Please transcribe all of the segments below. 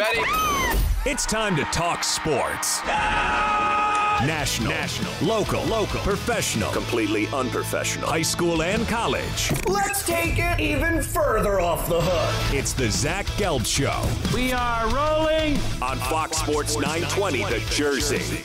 Ready? It's time to talk sports. National, national, local, local, professional, completely unprofessional, high school and college. Let's take it even further off the hook. It's the Zach Gelb Show We are rolling. on Fox Sports 920, The Jersey.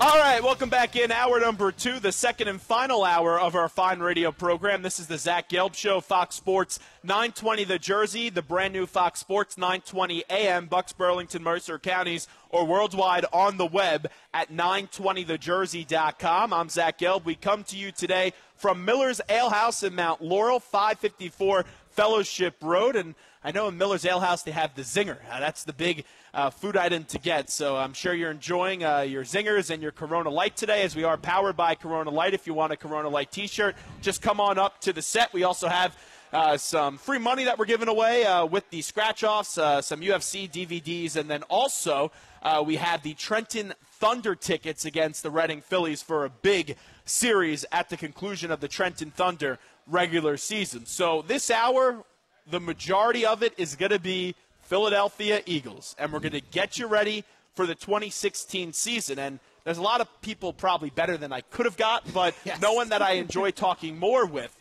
All right, welcome back in hour number two, the second and final hour of our fine radio program. This is the Zach Gelb Show, Fox Sports 920 The Jersey, the brand new Fox Sports 920 AM, Bucks, Burlington, Mercer counties, or worldwide on the web at 920thejersey.com. I'm Zach Gelb. We come to you today from Miller's Ale House in Mount Laurel, 554 Fellowship Road, and I know in Miller's Ale House they have the zinger. That's the big uh, food item to get. So I'm sure you're enjoying uh, your zingers and your Corona Light today, as we are powered by Corona Light. If you want a Corona Light T-shirt, just come on up to the set. We also have. Uh, some free money that we're giving away uh, with the scratch offs, uh, some UFC DVDs, and then also uh, we have the Trenton Thunder tickets against the Reading Phillies for a big series at the conclusion of the Trenton Thunder regular season. So this hour, the majority of it is going to be Philadelphia Eagles, and we're going to get you ready for the 2016 season. And there's a lot of people probably better than I could have got, but no one that I enjoy talking more with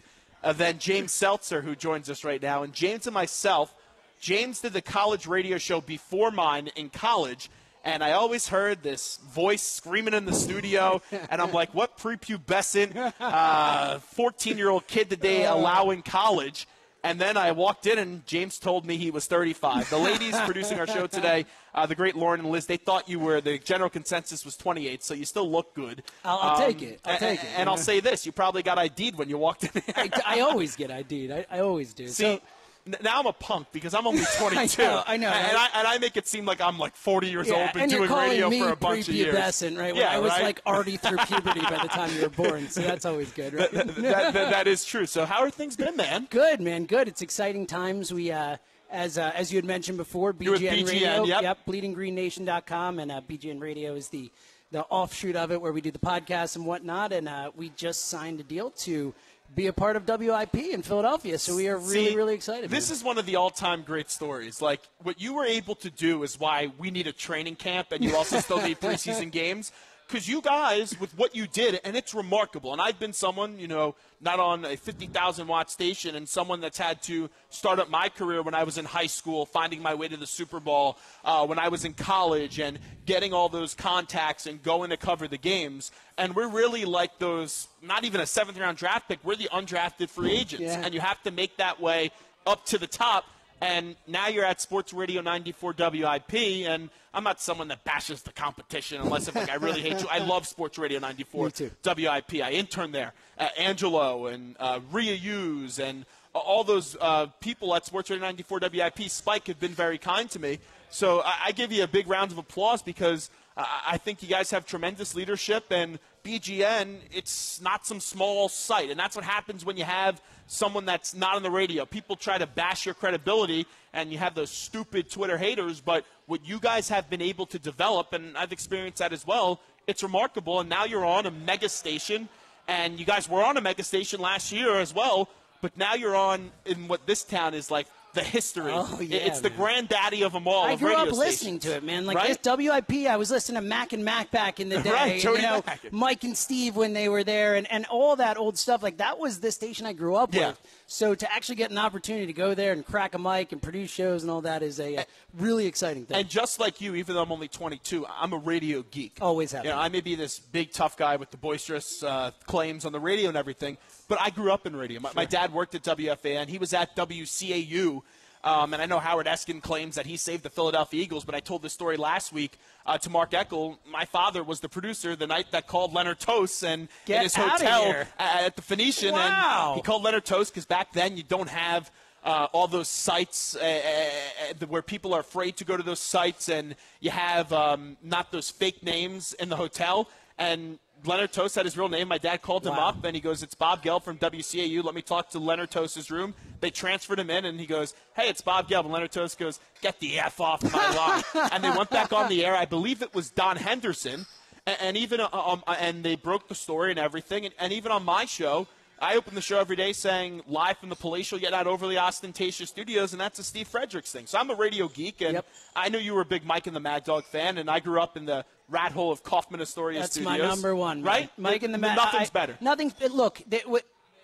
uh, than James Seltzer, who joins us right now. And James and myself, James did the college radio show before mine in college. And I always heard this voice screaming in the studio, and I'm like, "What prepubescent, uh, 14 year old kid did they allow in college?" And then I walked in, and James told me he was 35. The ladies producing our show today, uh, the great Lauren and Liz, they thought you were, the general consensus was 28, so you still look good. I'll, I'll take it. I'll take it. And I'll say this you probably got ID'd when you walked in. I, I always get ID'd. I, I always do. See, so, now I'm a punk because I'm only 22. know, I know, And, right? I, and I make it seem like I'm like 40 years yeah, old, been doing radio for a bunch of years. right? When Yeah, I was right? like already through puberty by the time you were born, so that's always good, right? that, that, that is true. So, how are things been, man? Good, man. Good. It's exciting times. We, uh, as uh, as you had mentioned before, BGN, BGN, Radio, yep. bleedinggreennation.com, and uh, BGN Radio is the the offshoot of it where we do the podcast and whatnot. And uh, we just signed a deal to be a part of WIP in Philadelphia, so we are really See, really excited. This is one of the all-time great stories. Like what you were able to do is why we need a training camp, and you also still need preseason games. Because you guys, with what you did, and it's remarkable. And I've been someone, you know, not on a 50,000 watt station, and someone that's had to start up my career when I was in high school, finding my way to the Super Bowl, uh, when I was in college, and getting all those contacts and going to cover the games. And we're really like those, not even a seventh round draft pick, we're the undrafted free agents. Yeah. And you have to make that way up to the top. And now you're at Sports Radio 94 WIP, and I'm not someone that bashes the competition unless if like I really hate you. I love Sports Radio 94 WIP. I interned there. Uh, Angelo and uh, Rhea Hughes and all those uh, people at Sports Radio 94 WIP, Spike, have been very kind to me. So I, I give you a big round of applause because I, I think you guys have tremendous leadership and BGN, it's not some small site. And that's what happens when you have someone that's not on the radio. People try to bash your credibility, and you have those stupid Twitter haters. But what you guys have been able to develop, and I've experienced that as well, it's remarkable. And now you're on a mega station, and you guys were on a mega station last year as well. But now you're on in what this town is like the history. Oh, yeah, it's the granddaddy of them all. I grew up listening stations. to it, man. Like Right? this WIP, I was listening to Mac and Mac back in the day. Right, Jody you know, Mac. Mike and Steve when they were there, and, and all that old stuff. Like that was the station I grew up Yeah. with. So to actually get an opportunity to go there and crack a mic and produce shows and all that is a, really exciting thing. And just like you, even though I'm only 22, I'm a radio geek. Always have You know. I may be this big tough guy with the boisterous uh, claims on the radio and everything, but I grew up in radio. My, my dad worked at WFAN. He was at WCAU. Um, and I know Howard Eskin claims that he saved the Philadelphia Eagles, but I told this story last week uh, to Mark Eckel. My father was the producer the night that called Leonard Tose and Get in his hotel at at the Phoenician. Wow. And he called Leonard Tose because back then you don't have uh, all those sites uh, uh, uh, where people are afraid to go to those sites, and you have um, not those fake names in the hotel. And Leonard Tose had his real name. My dad called him Wow. up, and he goes, "It's Bob Gelb from WCAU. Let me talk to Leonard Tose's room." They transferred him in, and he goes, "Hey, it's Bob Gelb." And Leonard Tose goes, "Get the f off my lawn!" and they went back on the air. I believe it was Don Henderson, and, and even uh, um, and they broke the story and everything, and, and even on my show. I open the show every day saying live from the palatial yet not overly ostentatious studios, and that's a Steve Fredericks thing. So I'm a radio geek, and Yep. I knew you were a big Mike and the Mad Dog fan, and I grew up in the rat hole of Kaufman Astoria That's Studios. my number one, right? Mike and the Mad. Ma- Nothing's I- better. Nothing's look. They,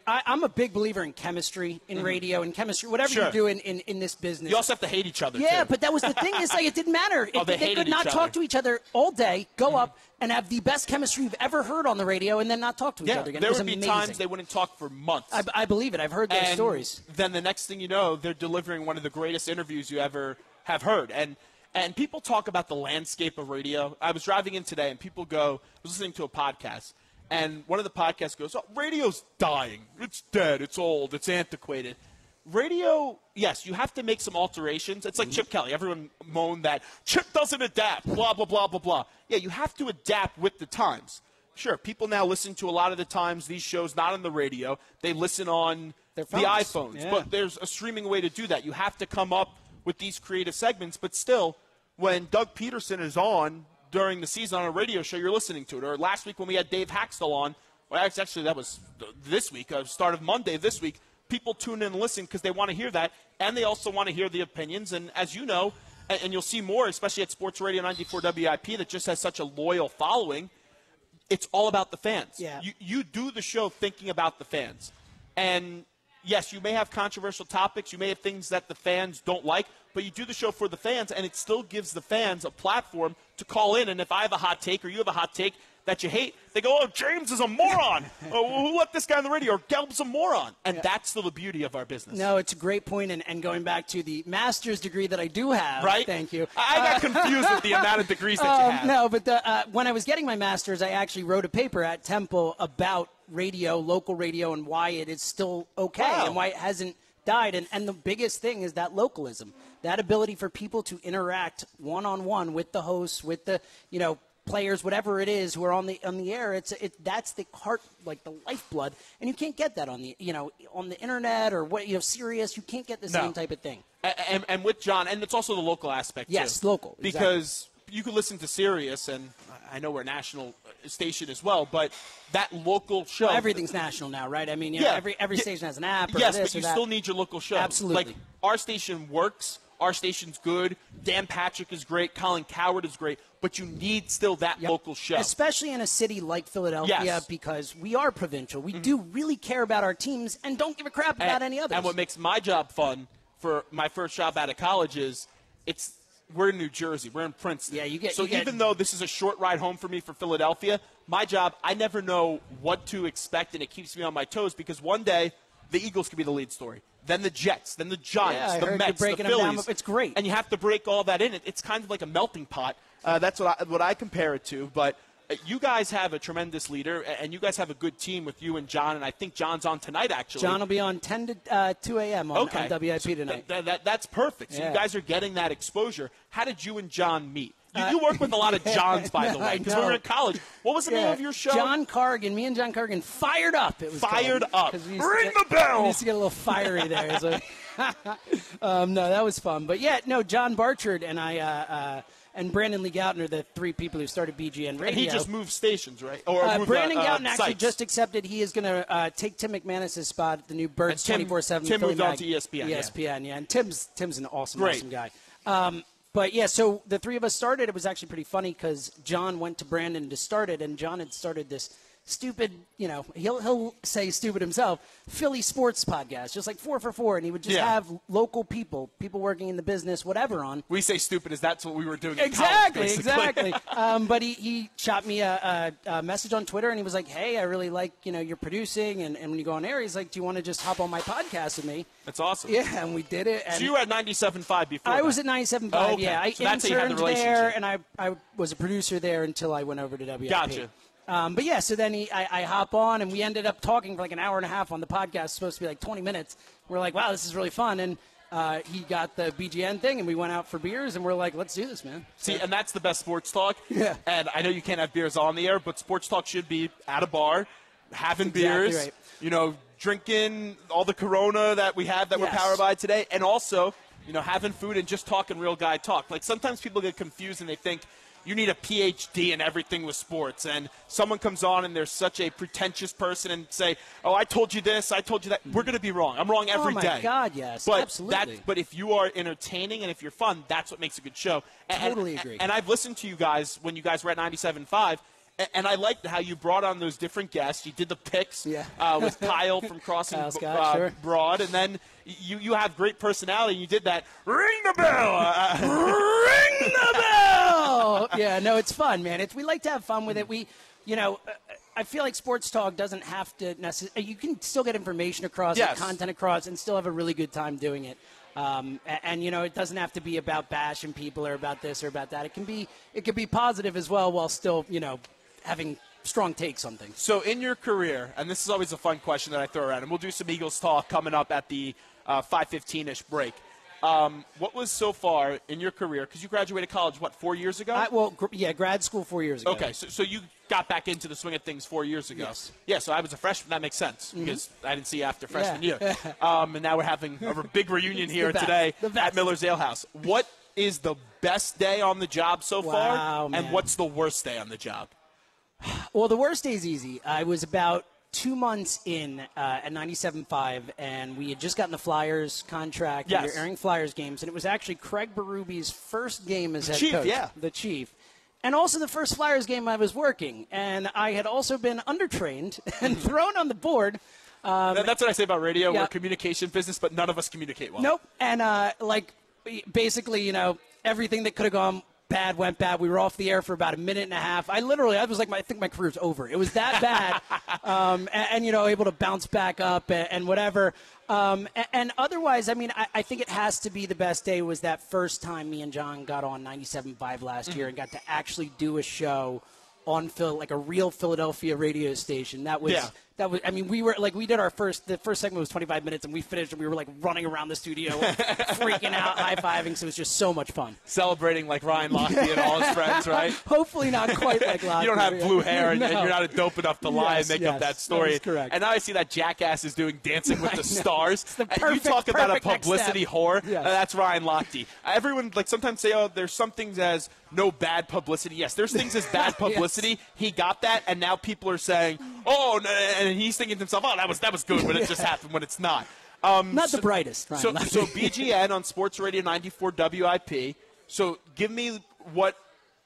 I, I'm a big believer in chemistry, in mm-hmm. radio, and chemistry, whatever. Sure. you do in, in, in this business. You also have to hate each other. Yeah, too. but that was the thing. Is like it didn't matter. Oh, If they they, could not talk to each other all day, go mm-hmm. up and have the best chemistry you've ever heard on the radio, and then not talk to each yeah, other again. there it would be amazing. times they wouldn't talk for months. I, I believe it. I've heard those and stories. Then the next thing you know, they're delivering one of the greatest interviews you ever have heard. And and people talk about the landscape of radio. I was driving in today, and people go, I was listening to a podcast, and one of the podcasts goes, oh, "Radio's dying. It's dead. It's old. It's antiquated." Radio, yes, you have to make some alterations. It's like mm-hmm. Chip Kelly. Everyone moaned that Chip doesn't adapt. Blah blah blah blah blah. Yeah, you have to adapt with the times. Sure, people now listen to a lot of the times these shows not on the radio. They listen on Their the phones. iPhones. Yeah. But there's a streaming way to do that. You have to come up with these creative segments, but still, when Doug Pederson is on during the season on a radio show, you're listening to it. Or last week when we had Dave Hakstol on, well, actually that was this week, uh, start of Monday this week. People tune in and listen because they want to hear that, and they also want to hear the opinions. And as you know, and, and you'll see more, especially at Sports Radio 94 WIP, that just has such a loyal following it's all about the fans. Yeah. You, you do the show thinking about the fans. And yes, you may have controversial topics, you may have things that the fans don't like, but you do the show for the fans, and it still gives the fans a platform to call in. And if I have a hot take or you have a hot take that you hate, they go, oh, James is a moron. oh, who let this guy on the radio? Or Gelb's a moron. And that's still the beauty of our business. No, it's a great point, and, and going back to the master's degree that I do have. Right? Thank you. I got confused with the amount of degrees that you Um, have. no, but the, uh, when I was getting my master's, I actually wrote a paper at Temple about radio, local radio, and why it is still okay Wow. and why it hasn't died. And, and the biggest thing is that localism, that ability for people to interact one on one with the hosts, with the you know players, whatever it is, who are on the on the air. It's it that's the heart, like the lifeblood, and you can't get that on the you know on the internet or what you know Sirius. You can't get the No. same type of thing. A- and, and with John, and it's also the local aspect. Yes, too. local, exactly. You could listen to Sirius, and I know we're a national uh, station as well, but that local show. Everything's national now, right? I mean, you know, Yeah. every every Ye- station has an app. Or yes, but you still need your local show. Absolutely. Like our station works. Our station's good. Dan Patrick is great. Colin Cowherd is great. But you need still that Yep. local show. Especially in a city like Philadelphia, Yes. Mm-hmm. because we are provincial. We do really care about our teams and don't give a crap about and, any others. And what makes my job fun for my first job out of college is it's we're in New Jersey, we're in Princeton. Yeah, you get- So you get- even though this is a short ride home for me for Philadelphia, my job I never know what to expect, and it keeps me on my toes because one day the Eagles could be the lead story. Then the Jets, then the Giants, Yeah, the Mets, the Phillies. it's great. and you have to break all that in. It, it's kind of like a melting pot. Uh, that's what I, what I compare it to. But you guys have a tremendous leader, and you guys have a good team with you and John. And I think John's on tonight, actually. John will be on 10 to uh, 2 a.m. on, Okay. on WIP So tonight. th- that- that's perfect. So Yeah. you guys are getting that exposure. How did you and John meet? You, Uh, you work with a lot of Johns, by the way, because we were in college. What was the name of your show? John Cargan, me and John Cargan, fired up. It was Fired called. Up. 'Cause we used to Ring get- the bell. We used to get a little fiery there. So- um, no, that was fun. But yeah, no, John Barchard and I uh, uh, and Brandon Lee are the three people who started BGN Radio. And he just moved stations, right? Or Uh, moved, Brandon uh, uh, actually sites. just accepted he is going to uh, take Tim McManus' spot at the new Birds And Tim- twenty four seven. Tim moved on to E ESPN, yeah. ESPN, yeah. And Tim's Tim's an awesome, Great. awesome guy. Um, but yeah, so the three of us started. It was actually pretty funny because John went to Brandon to start it, and John had started this stupid, you know, he'll he'll say stupid himself, Philly sports podcast, just like four for four, and he would just Yeah. have local people, people working in the business, whatever, on. We say stupid as that's what we were doing. in college, Exactly, exactly. um, but he, he shot me a, a, a message on Twitter, and he was like, "Hey, I really like you know you're producing, and, and when you go on air, he's like, do you want to just hop on my podcast with me?" That's awesome. Yeah, and we did it. And So you were at 97.5 before. I that. was at 97.5. Oh, okay. Yeah, I So that's how you had the interned there, and I I was a producer there until I went over to WIP. Gotcha. Um, but yeah, so then he, I, I hop on, and we ended up talking for like an hour and a half on the podcast. It's supposed to be like 20 minutes. We're like, wow, this is really fun, and. Uh, he got the BGN thing, and we went out for beers, and we're like, "Let's do this, man." See, and that's the best sports talk. Yeah. And I know you can't have beers on the air, but sports talk should be at a bar, having exactly beers. right. You know, drinking all the Corona that we have that we're powered by today, and also, you know, having food and just talking real guy talk. Like sometimes people get confused and they think you need a PhD in everything with sports. And someone comes on and they're such a pretentious person and say, "Oh, I told you this, I told you that." We're going to be wrong. I'm wrong oh every day. oh day. my God, yes, but absolutely. That, but if you are entertaining and if you're fun, that's what makes a good show. And, Totally and- agree. And I've listened to you guys when you guys were at 97.5. And I liked how you brought on those different guests. You did the picks Yeah. uh, with Kyle from Crossing Kyle Scott, uh, sure. Broad, and then you you have great personality. You did that ring the bell, uh, ring the bell. yeah, no, it's fun, man. It's we like to have fun with it. We, you know, uh, I feel like sports talk doesn't have to necessarily. You can still get information across, Yes. content across, and still have a really good time doing it. Um, a- and, you know, it doesn't have to be about bashing people or about this or about that. It can be it can be positive as well, while still, you know, having strong takes on things. So, in your career, and this is always a fun question that I throw around, and we'll do some Eagles talk coming up at the uh, 5:15ish break. Um, what was so far in your career? Because you graduated college, what, four years ago? I, well, gr- yeah, grad school four years ago. Okay, so, so you got back into the swing of things four years ago. Yes. Mm-hmm. Yeah, so I was a freshman. That makes sense because I didn't see you after freshman Yeah. year. um, and now we're having a big reunion here best. today at. Miller's Ale House. What is the best day on the job so Wow, far? And what's the worst day on the job? Well, the worst day's easy. I was about two months in uh, at 97.5, and we had just gotten the Flyers contract. and Yes. We were airing Flyers games, and it was actually Craig Berube first game as head Chief, coach. yeah. The chief. And also the first Flyers game I was working. And I had also been undertrained and thrown on the board. That- That's what I say about radio. Um, yeah. We're a communication business, but none of us communicate well. Nope. And uh, like basically, you know, everything that could have gone bad went bad. We were off the air for about a minute and a half. I literally, I was like, my, I think my career's over. It was that bad, um, and, and, you know, able to bounce back up and, and whatever. Um, and, and otherwise, I mean, I, I think it has to be the best day was that first time me and John got on 97.5 last year and got to actually do a show on Phil, like a real Philadelphia radio station. That was Yeah. That was. I mean, we were like we did our first. The first segment was 25 minutes, and we finished, and we were like running around the studio, freaking out, high fiving. So it was just so much fun. Celebrating like Ryan Lochte and all his friends, right? Hopefully not quite like Lochte. you don't have blue hair and, and you're not dope enough to lie Yes, and make up yes, that that story. is correct. And now I see that jackass is doing Dancing with the. Stars. It's the And you perfect- talk about a publicity whore. Yes. uh, that's Ryan Lochte. Everyone like sometimes say, "Oh, there's some things as no bad publicity." Yes, there's things as bad publicity. He got that, and now people are saying, "Oh," and he's thinking to himself, "Oh, that was that was good," when it just happened when it's not. Um, Not so- the brightest. Ryan so, so BGN on Sports Radio 94 WIP. So give me what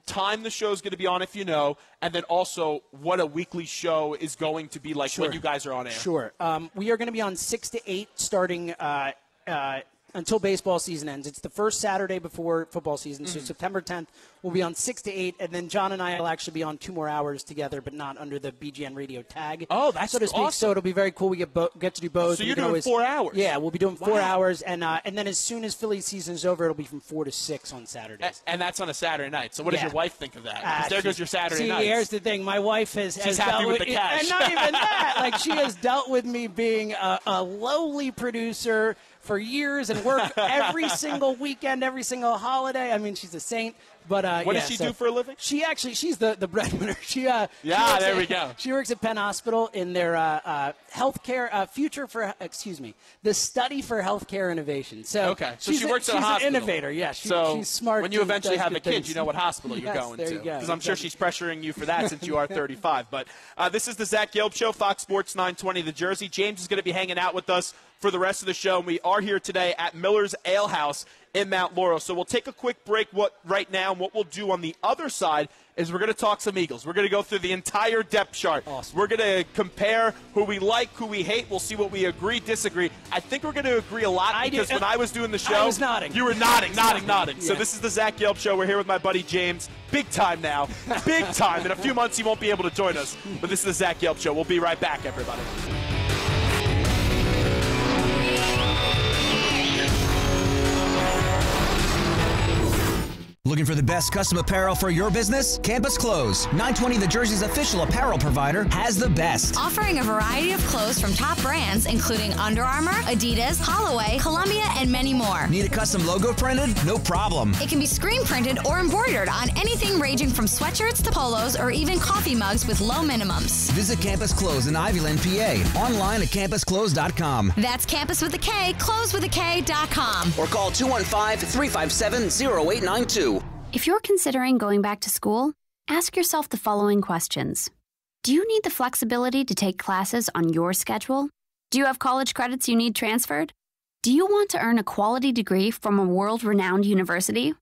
time the show is going to be on if you know, and then also what a weekly show is going to be like when you guys are on air. Sure. Um, we are going to be on six to eight starting uh, uh, until baseball season ends. It's the first Saturday before football season, Mm-hmm. so September 10th we'll be on six to eight, and then John and I will actually be on two more hours together, but not under the BGN radio tag. Oh, that's so to speak. awesome. So it'll be very cool. We get bo- get to do both. So you're doing always- four hours? Yeah, we'll be doing four Wow. hours, and uh, and then as soon as Philly season is over, it'll be from four to six on Saturdays. A- And that's on a Saturday night. So what does your wife think of that? Ah, there she- goes your Saturday see, night. here's the thing. My wife has, has happy dealt with the cash. and not even that. Like she has dealt with me being a, a lowly producer for years and work every single weekend, every single holiday. I mean, she's a saint. But uh, What yeah, does she so- do for a living? She actually, she's the, the breadwinner. She uh, Yeah, works there at- we go. She works at Penn Hospital in their uh, uh, healthcare uh, future for excuse me, the study for healthcare innovation. So Okay, so she's she works a, at a she's hospital. an innovator. Yeah, she, so she's smart. when you eventually have a kid, things. you know what hospital you're Yes, going there to. you go. Because I'm sure she's pressuring you for that since you are 35. But uh, this is the Zach Gelb Show, Fox Sports 920, the Jersey. James is going to be hanging out with us for the rest of the show. And we are here today at Miller's Ale House in Mount Laurel. So we'll take a quick break what, right now. And what we'll do on the other side is we're going to talk some Eagles. We're going to go through the entire depth chart. Awesome. We're going to compare who we like, who we hate. We'll see what we agree, disagree. I think we're going to agree a lot I do- because when I was doing the show, I was nodding. You were nodding, nodding, nodding. So this is the Zach Gelb Show. We're here with my buddy James. Big time now. Big time. In a few months, he won't be able to join us. But this is the Zach Gelb Show. We'll be right back, everybody. Looking for the best custom apparel for your business? Kampus Klothes, 920 The Jersey's official apparel provider, has the best. Offering a variety of clothes from top brands including Under Armour, Adidas, Holloway, Columbia, and many more. Need a custom logo printed? No problem. It can be screen printed or embroidered on anything ranging from sweatshirts to polos or even coffee mugs with low minimums. Visit Kampus Klothes in Ivyland, PA. Online at kampusklothes.com. That's campus with a K, clothes with a K.com. Or call 215 357 0892. If you're considering going back to school, ask yourself the following questions Do you need the flexibility to take classes on your schedule? Do you have college credits you need transferred? Do you want to earn a quality degree from a world renowned university?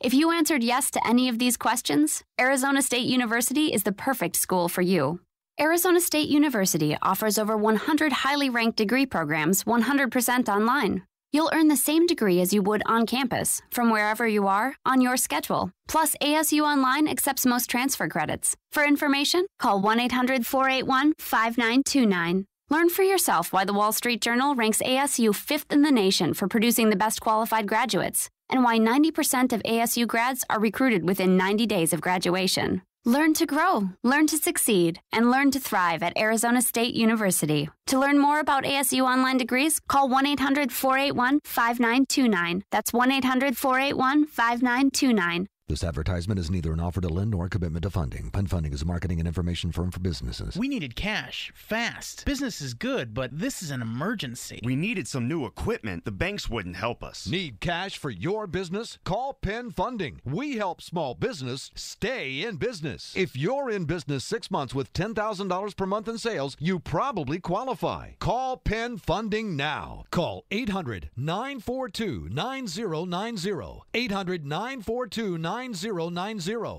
If you answered yes to any of these questions, Arizona State University is the perfect school for you. Arizona State University offers over 100 highly ranked degree programs 100% online. You'll earn the same degree as you would on campus, from wherever you are, on your schedule. Plus, ASU Online accepts most transfer credits. For information, call 1 800 481 5929. Learn for yourself why the Wall Street Journal ranks ASU fifth in the nation for producing the best qualified graduates, and why 90% of ASU grads are recruited within 90 days of graduation. Learn to grow, learn to succeed, and learn to thrive at Arizona State University. To learn more about ASU online degrees, call 1 800 481 5929. That's 1 800 481 5929. This advertisement is neither an offer to lend nor a commitment to funding. Penn Funding is a marketing and information firm for businesses. We needed cash, fast. Business is good, but this is an emergency. We needed some new equipment. The banks wouldn't help us. Need cash for your business? Call Penn Funding. We help small business stay in business. If you're in business six months with $10,000 per month in sales, you probably qualify. Call Penn Funding now. Call 800 942 9090. 800 942 9090.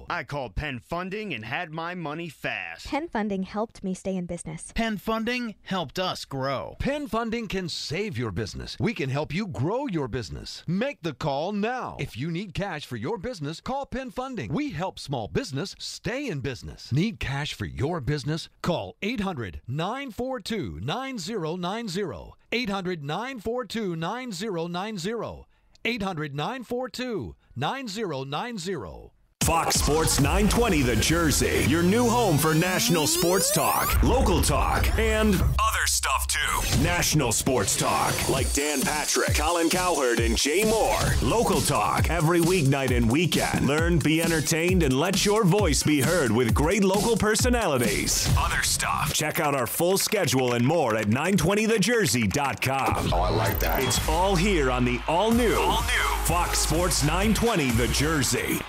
I called Penn Funding and had my money fast. Penn Funding helped me stay in business. Penn Funding helped us grow. Penn Funding can save your business. We can help you grow your business. Make the call now. If you need cash for your business, call Penn Funding. We help small business stay in business. Need cash for your business? Call 800 942 9090. 800 942 9090. 800 942 9090. Fox Sports 920 The Jersey, your new home for national sports talk, local talk, and other stuff too. National sports talk, like Dan Patrick, Colin Cowherd, and Jay Mohr. Local talk, every weeknight and weekend. Learn, be entertained, and let your voice be heard with great local personalities. Other stuff, check out our full schedule and more at 920thejersey.com. Oh, I like that. It's all here on the all new, all new Fox Sports 920 The Jersey.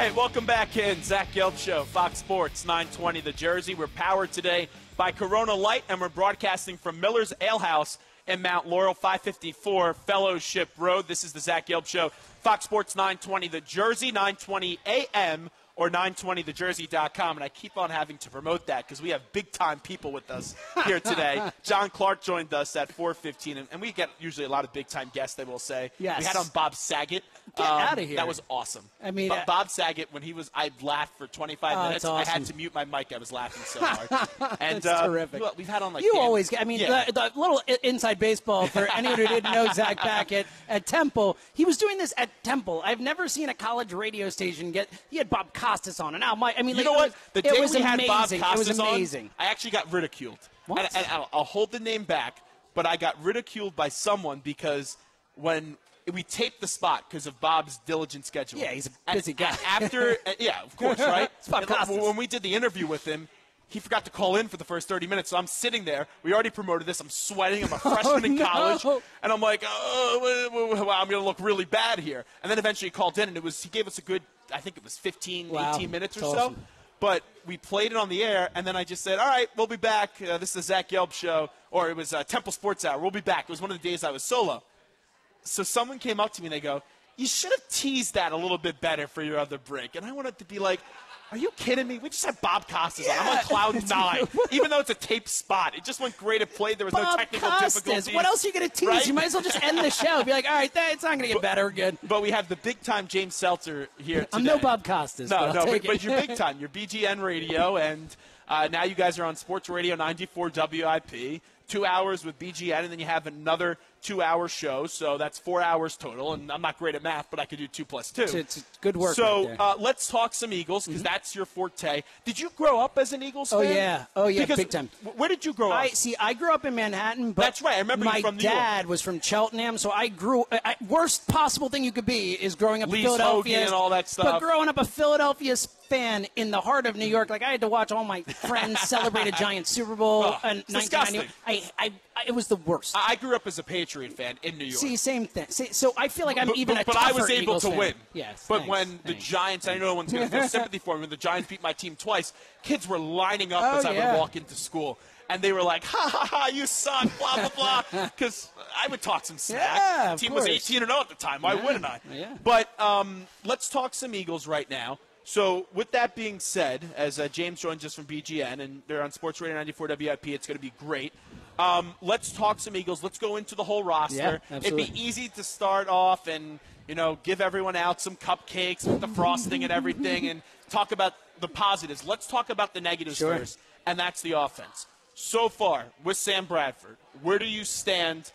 Right, welcome back in. Zach Gelb Show, Fox Sports 920 The Jersey. We're powered today by Corona Light, and we're broadcasting from Miller's Ale House in Mount Laurel, 554 Fellowship Road. This is the Zach Gelb Show, Fox Sports 920 The Jersey, 920 a.m. or 920thejersey.com. And I keep on having to promote that because we have big time people with us here today. John Clark joined us at 415, and, and we get usually a lot of big time guests, I will say. Yes. We had on Bob Saget. Get Um, outta here. That was awesome. I mean, Bo- uh, Bob Saget, when he was, I laughed for 25 Oh, minutes. that's I had to mute my mic. I was laughing so hard. and That's uh, terrific. We've had on like you Dan- always get. I mean, Yeah. the, the little inside baseball for anyone who didn't know Zach Packett at Temple. He was doing this at Temple. I've never seen a college radio station get. He had Bob Costas on, and now Mike. I mean, you like, know what? The day was we had amazing. Bob it Costas was amazing. on, I actually got ridiculed. What? And, and I'll, I'll hold the name back, but I got ridiculed by someone because when we taped the spot because of Bob's diligent schedule. Yeah, he's a And- busy guy. After, yeah, of course, right? It's Bob And, Costas. when we did the interview with him. He forgot to call in for the first 30 minutes, so I'm sitting there. We already promoted this. I'm sweating. I'm a freshman in no. college, and I'm like, oh, I'm going to look really bad here. And then eventually he called in, and it was he gave us a good, I think it was 15, Wow. 18 minutes or That's so. But we played it on the air, and then I just said, "All right, we'll be back. Uh, this is the Zach Gelb show, or it was uh, Temple Sports Hour. We'll be back." It was one of the days I was solo. So someone came up to me and they go, "You should have teased that a little bit better for your other break." And I wanted to be like, "Are you kidding me? We just had Bob Costas on. I'm on cloud nine, even though it's a taped spot. It just went great. at play. There was no Bob technical Costas. difficulties. What else are you going to tease? Right? You might as well just end the show. Be like, all right, that, it's not going to get better. We're good. But we have the big time James Seltzer here. I'm no Bob Costas. No, but no, but, but you're big time. You're BGN Radio, and uh, now you guys are on Sports Radio 94 WIP. Two hours with BGN, and then you have another two-hour show. So that's four hours total. And I'm not great at math, but I could do two plus two. It's- it's good work So right. Mm-hmm. uh, let's talk some Eagles because that's your forte. Did you grow up as an Eagles Oh fan? yeah, oh yeah, Because big time. w- Where did you grow up? I see. I grew up in Manhattan, but That's right, I remember you my from New York. dad was from Cheltenham, so I grew. I, worst possible thing you could be is growing up Lee's in Philadelphia and all that stuff. But growing up a Philadelphia fan in the heart of New York. Like I had to watch all my friends celebrate a giant Super Bowl Oh, in 1990. I, I, I, it was the worst. I grew up as a Patriot fan in New York. See, same thing. See, so I feel like I'm but, even but, a but I was able Eagles to fan. win. Yes, But thanks, when the thanks. Giants, I know no one's going to feel sympathy for me. When the Giants beat my team twice, kids were lining up Oh, as I yeah. would walk into school. And they were like, ha ha ha, you suck, blah, blah, blah. Because I would talk some smack. Yeah, the team was 18 and 0 at the time. Why Yeah, wouldn't I? yeah. But um, let's talk some Eagles right now. So, with that being said, as uh, James joins us from BGN, and they're on Sports Radio 94 WIP, it's going to be great. Um, let's talk some Eagles. Let's go into the whole roster. Yeah, It'd be easy to start off and you know give everyone out some cupcakes with the frosting and everything, and talk about the positives. Let's talk about the negatives Sure. first, and that's the offense. So far with Sam Bradford, where do you stand?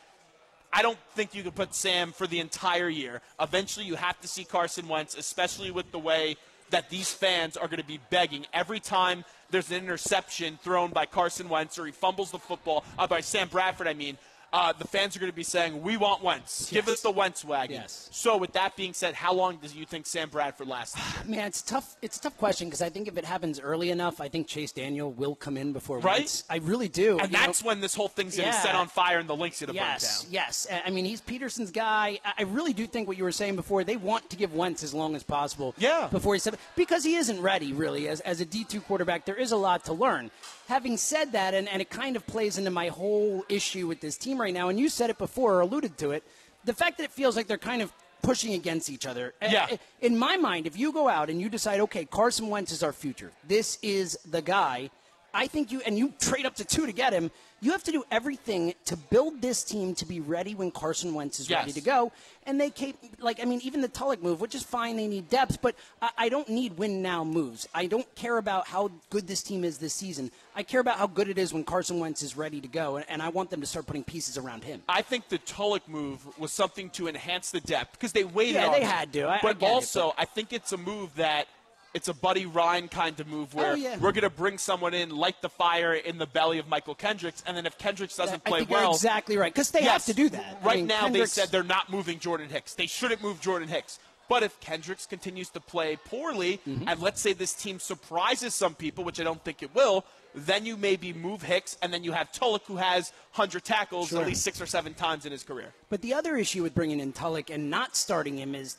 I don't think you can put Sam for the entire year. Eventually, you have to see Carson Wentz, especially with the way that these fans are going to be begging every time there's an interception thrown by Carson Wentz or he fumbles the football, uh, by Sam Bradford, I mean. Uh, the fans are going to be saying, "We want Wentz. Give us the Wentz wagon." Yes. So, with that being said, how long do you think Sam Bradford lasts? Man, it's tough. It's a tough question because I think if it happens early enough, I think Chase Daniel will come in before Right? Wentz. I really do. and You know, that's when this whole thing's going to Yeah. set on fire and the link's going to yes, burn down. yes. I mean, he's Pederson's guy. I really do think what you were saying before. They want to give Wentz as long as possible. Yeah. Before he's seven, because he isn't ready really as as a D two quarterback. There is a lot to learn. Having said that, and, and it kind of plays into my whole issue with this team right now. And you said it before or alluded to it. The fact that it feels like they're kind of pushing against each other. Yeah. Uh, In my mind, if you go out and you decide, okay, Carson Wentz is our future. This is the guy. I think you and you trade up to two to get him. You have to do everything to build this team to be ready when Carson Wentz is ready to go. And they keep like I mean, even the Tulloch move, which is fine, they need depth, but I, I don't need win now moves. I don't care about how good this team is this season. I care about how good it is when Carson Wentz is ready to go, and, and I want them to start putting pieces around him. I think the Tulloch move was something to enhance the depth because they waited. Yeah, they him. had to. I- I but it, also, I think it's a move that it's a Buddy Ryan kind of move where Oh, yeah. we're going to bring someone in, light the fire in the belly of Mychal Kendricks, and then if Kendricks doesn't I play well, exactly right because they have to do that. I Right mean, now, Kendricks- they said they're not moving Jordan Hicks. They shouldn't move Jordan Hicks. But if Kendricks continues to play poorly, Mm-hmm. and let's say this team surprises some people, which I don't think it will, then you maybe move Hicks, and then you have Tulloch, who has 100 tackles Sure. at least six or seven times in his career. But the other issue with bringing in Tulloch and not starting him is.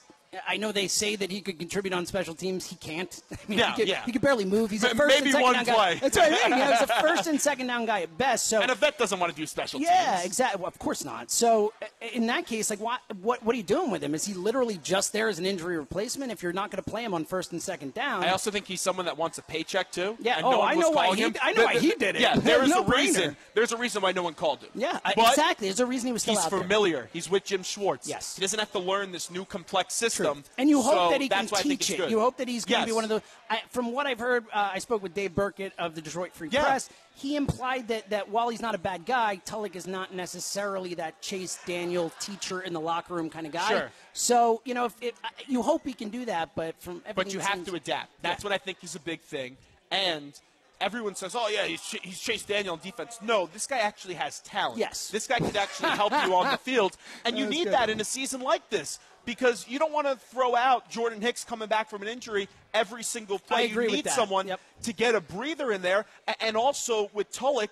I know they say that he could contribute on special teams. He can't. I mean, Yeah, he, could, yeah. he could barely move. He's a first maybe and second one down guy. That's what I mean. He's a first and second down guy at best. So And a vet doesn't want to do special yeah, teams. Yeah, exactly. Well, of course not. So in that case, like, what, what, what are you doing with him? Is he literally just there as an injury replacement? If you're not going to play him on first and second down, I also think he's someone that wants a paycheck too. Yeah, and oh, no one I know why he- him. I know why he did it. Yeah, there is No a brainer. reason. There's a reason why no one called him. yeah, But exactly. There's a reason he was still He's out there. familiar. He's with Jim Schwartz. Yes. He doesn't have to learn this new complex system. And you hope So that he can that's why I think teach it. You hope that he's going to Yes. be one of those. I, from what I've heard, uh, I spoke with Dave Birkett of the Detroit Free Yeah. Press. He implied that, that while he's not a bad guy, Tulloch is not necessarily that Chase Daniel teacher in the locker room kind of guy. Sure. So you know, if, if uh, you hope he can do that, but from But you have seems- to adapt. That's what I think is a big thing. And everyone says, "Oh yeah, he's, Ch- he's Chase Daniel on defense." No, this guy actually has talent. Yes. this guy could actually help you on the field, and you need good. that in a season like this because you don't want to throw out Jordan Hicks coming back from an injury every single play. I agree you need someone Yep. to get a breather in there, and also with Tulloch,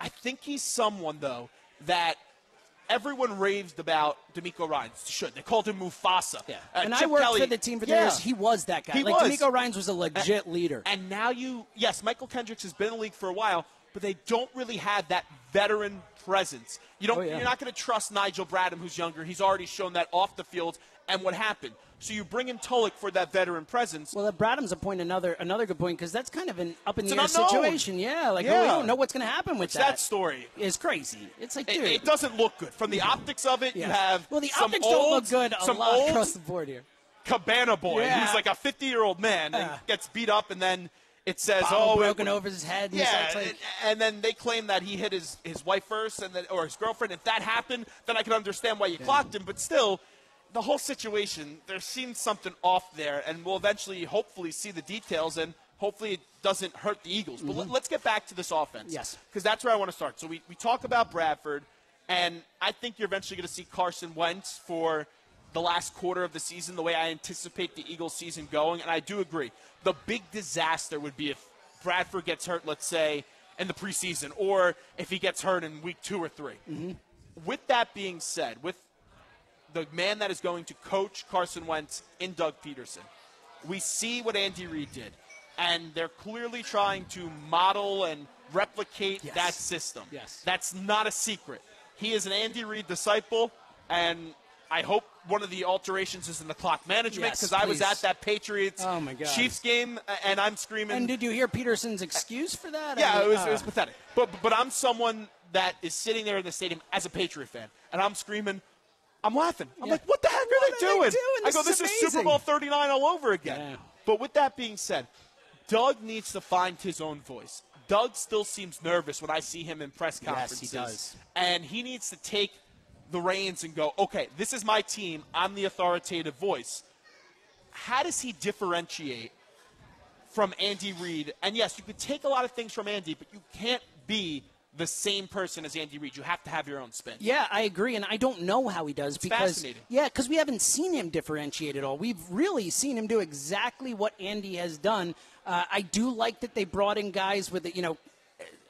I think he's someone though that. Everyone raved about DeMeco Ryans. Should they called him Mufasa? Yeah. Uh, and I worked Kelly- for the team for Yeah. years. He was that guy. He like was. DeMeco Ryans was a legit leader. And now you, yes, Mychal Kendricks has been in the league for a while, but they don't really have that veteran presence. You don't, Oh, yeah. you're not going to trust Nigel Bradham, who's younger. He's already shown that off the field. And what happened? So you bring in Tulloch for that veteran presence. Well, that Bradham's a point, another another good point, because that's kind of an up in the air situation. Yeah, like Yeah. we don't know what's going to happen with It's that. that story. is crazy. It's like, dude, it doesn't look good. From the optics of it, you have well, the some optics old, don't look good a lot across the board here. cabana boy Yeah. who's like a 50 year old man Yeah. and gets beat up, and then it says, Bottle "Oh, it- broken over his head. And Yeah, like, and, and then they claim that he hit his, his wife first, and then or his girlfriend. If that happened, then I can understand why you clocked him. But still, the whole situation there seems something off there, and we'll eventually, hopefully, see the details, and hopefully it doesn't hurt the Eagles. But let, let's get back to this offense. Mm-hmm. Yes. because that's where I want to start. So we we talk about Bradford, and I think you're eventually going to see Carson Wentz for the last quarter of the season, the way I anticipate the Eagles season going, and I do agree. The big disaster would be if Bradford gets hurt, let's say, in the preseason, or if he gets hurt in week two or 3 Mm-hmm. With that being said, with the man that is going to coach Carson Wentz in Doug Pederson, we see what Andy Reid did, and they're clearly trying to model and replicate Yes. that system. Yes. That's not a secret. He is an Andy Reid disciple, and I hope one of the alterations is in the clock management Yes, because I was at that Patriots Oh, my God. Chiefs game, and I'm screaming. And did you hear Pederson's excuse for that? I Yeah, mean, it was, it was uh, pathetic. But but I'm someone that is sitting there in the stadium as a Patriot fan, and I'm screaming. I'm laughing. I'm Yeah. like, what the heck are they are they doing? doing? I go, this is Super. Bowl 39 all over again. Yeah. But with that being said, Doug needs to find his own voice. Doug still seems nervous when I see him in press Yes, he conferences. does. And he needs to take the reins and go, okay, this is my team. I'm the authoritative voice. How does he differentiate from Andy Reid? And yes, you could take a lot of things from Andy, but you can't be the same person as Andy Reid. You have to have your own spin. Yeah, I agree, and I don't know how he does because fascinating. yeah, because we haven't seen him differentiate at all. We've really seen him do exactly what Andy has done. Uh, I do like that they brought in guys with you know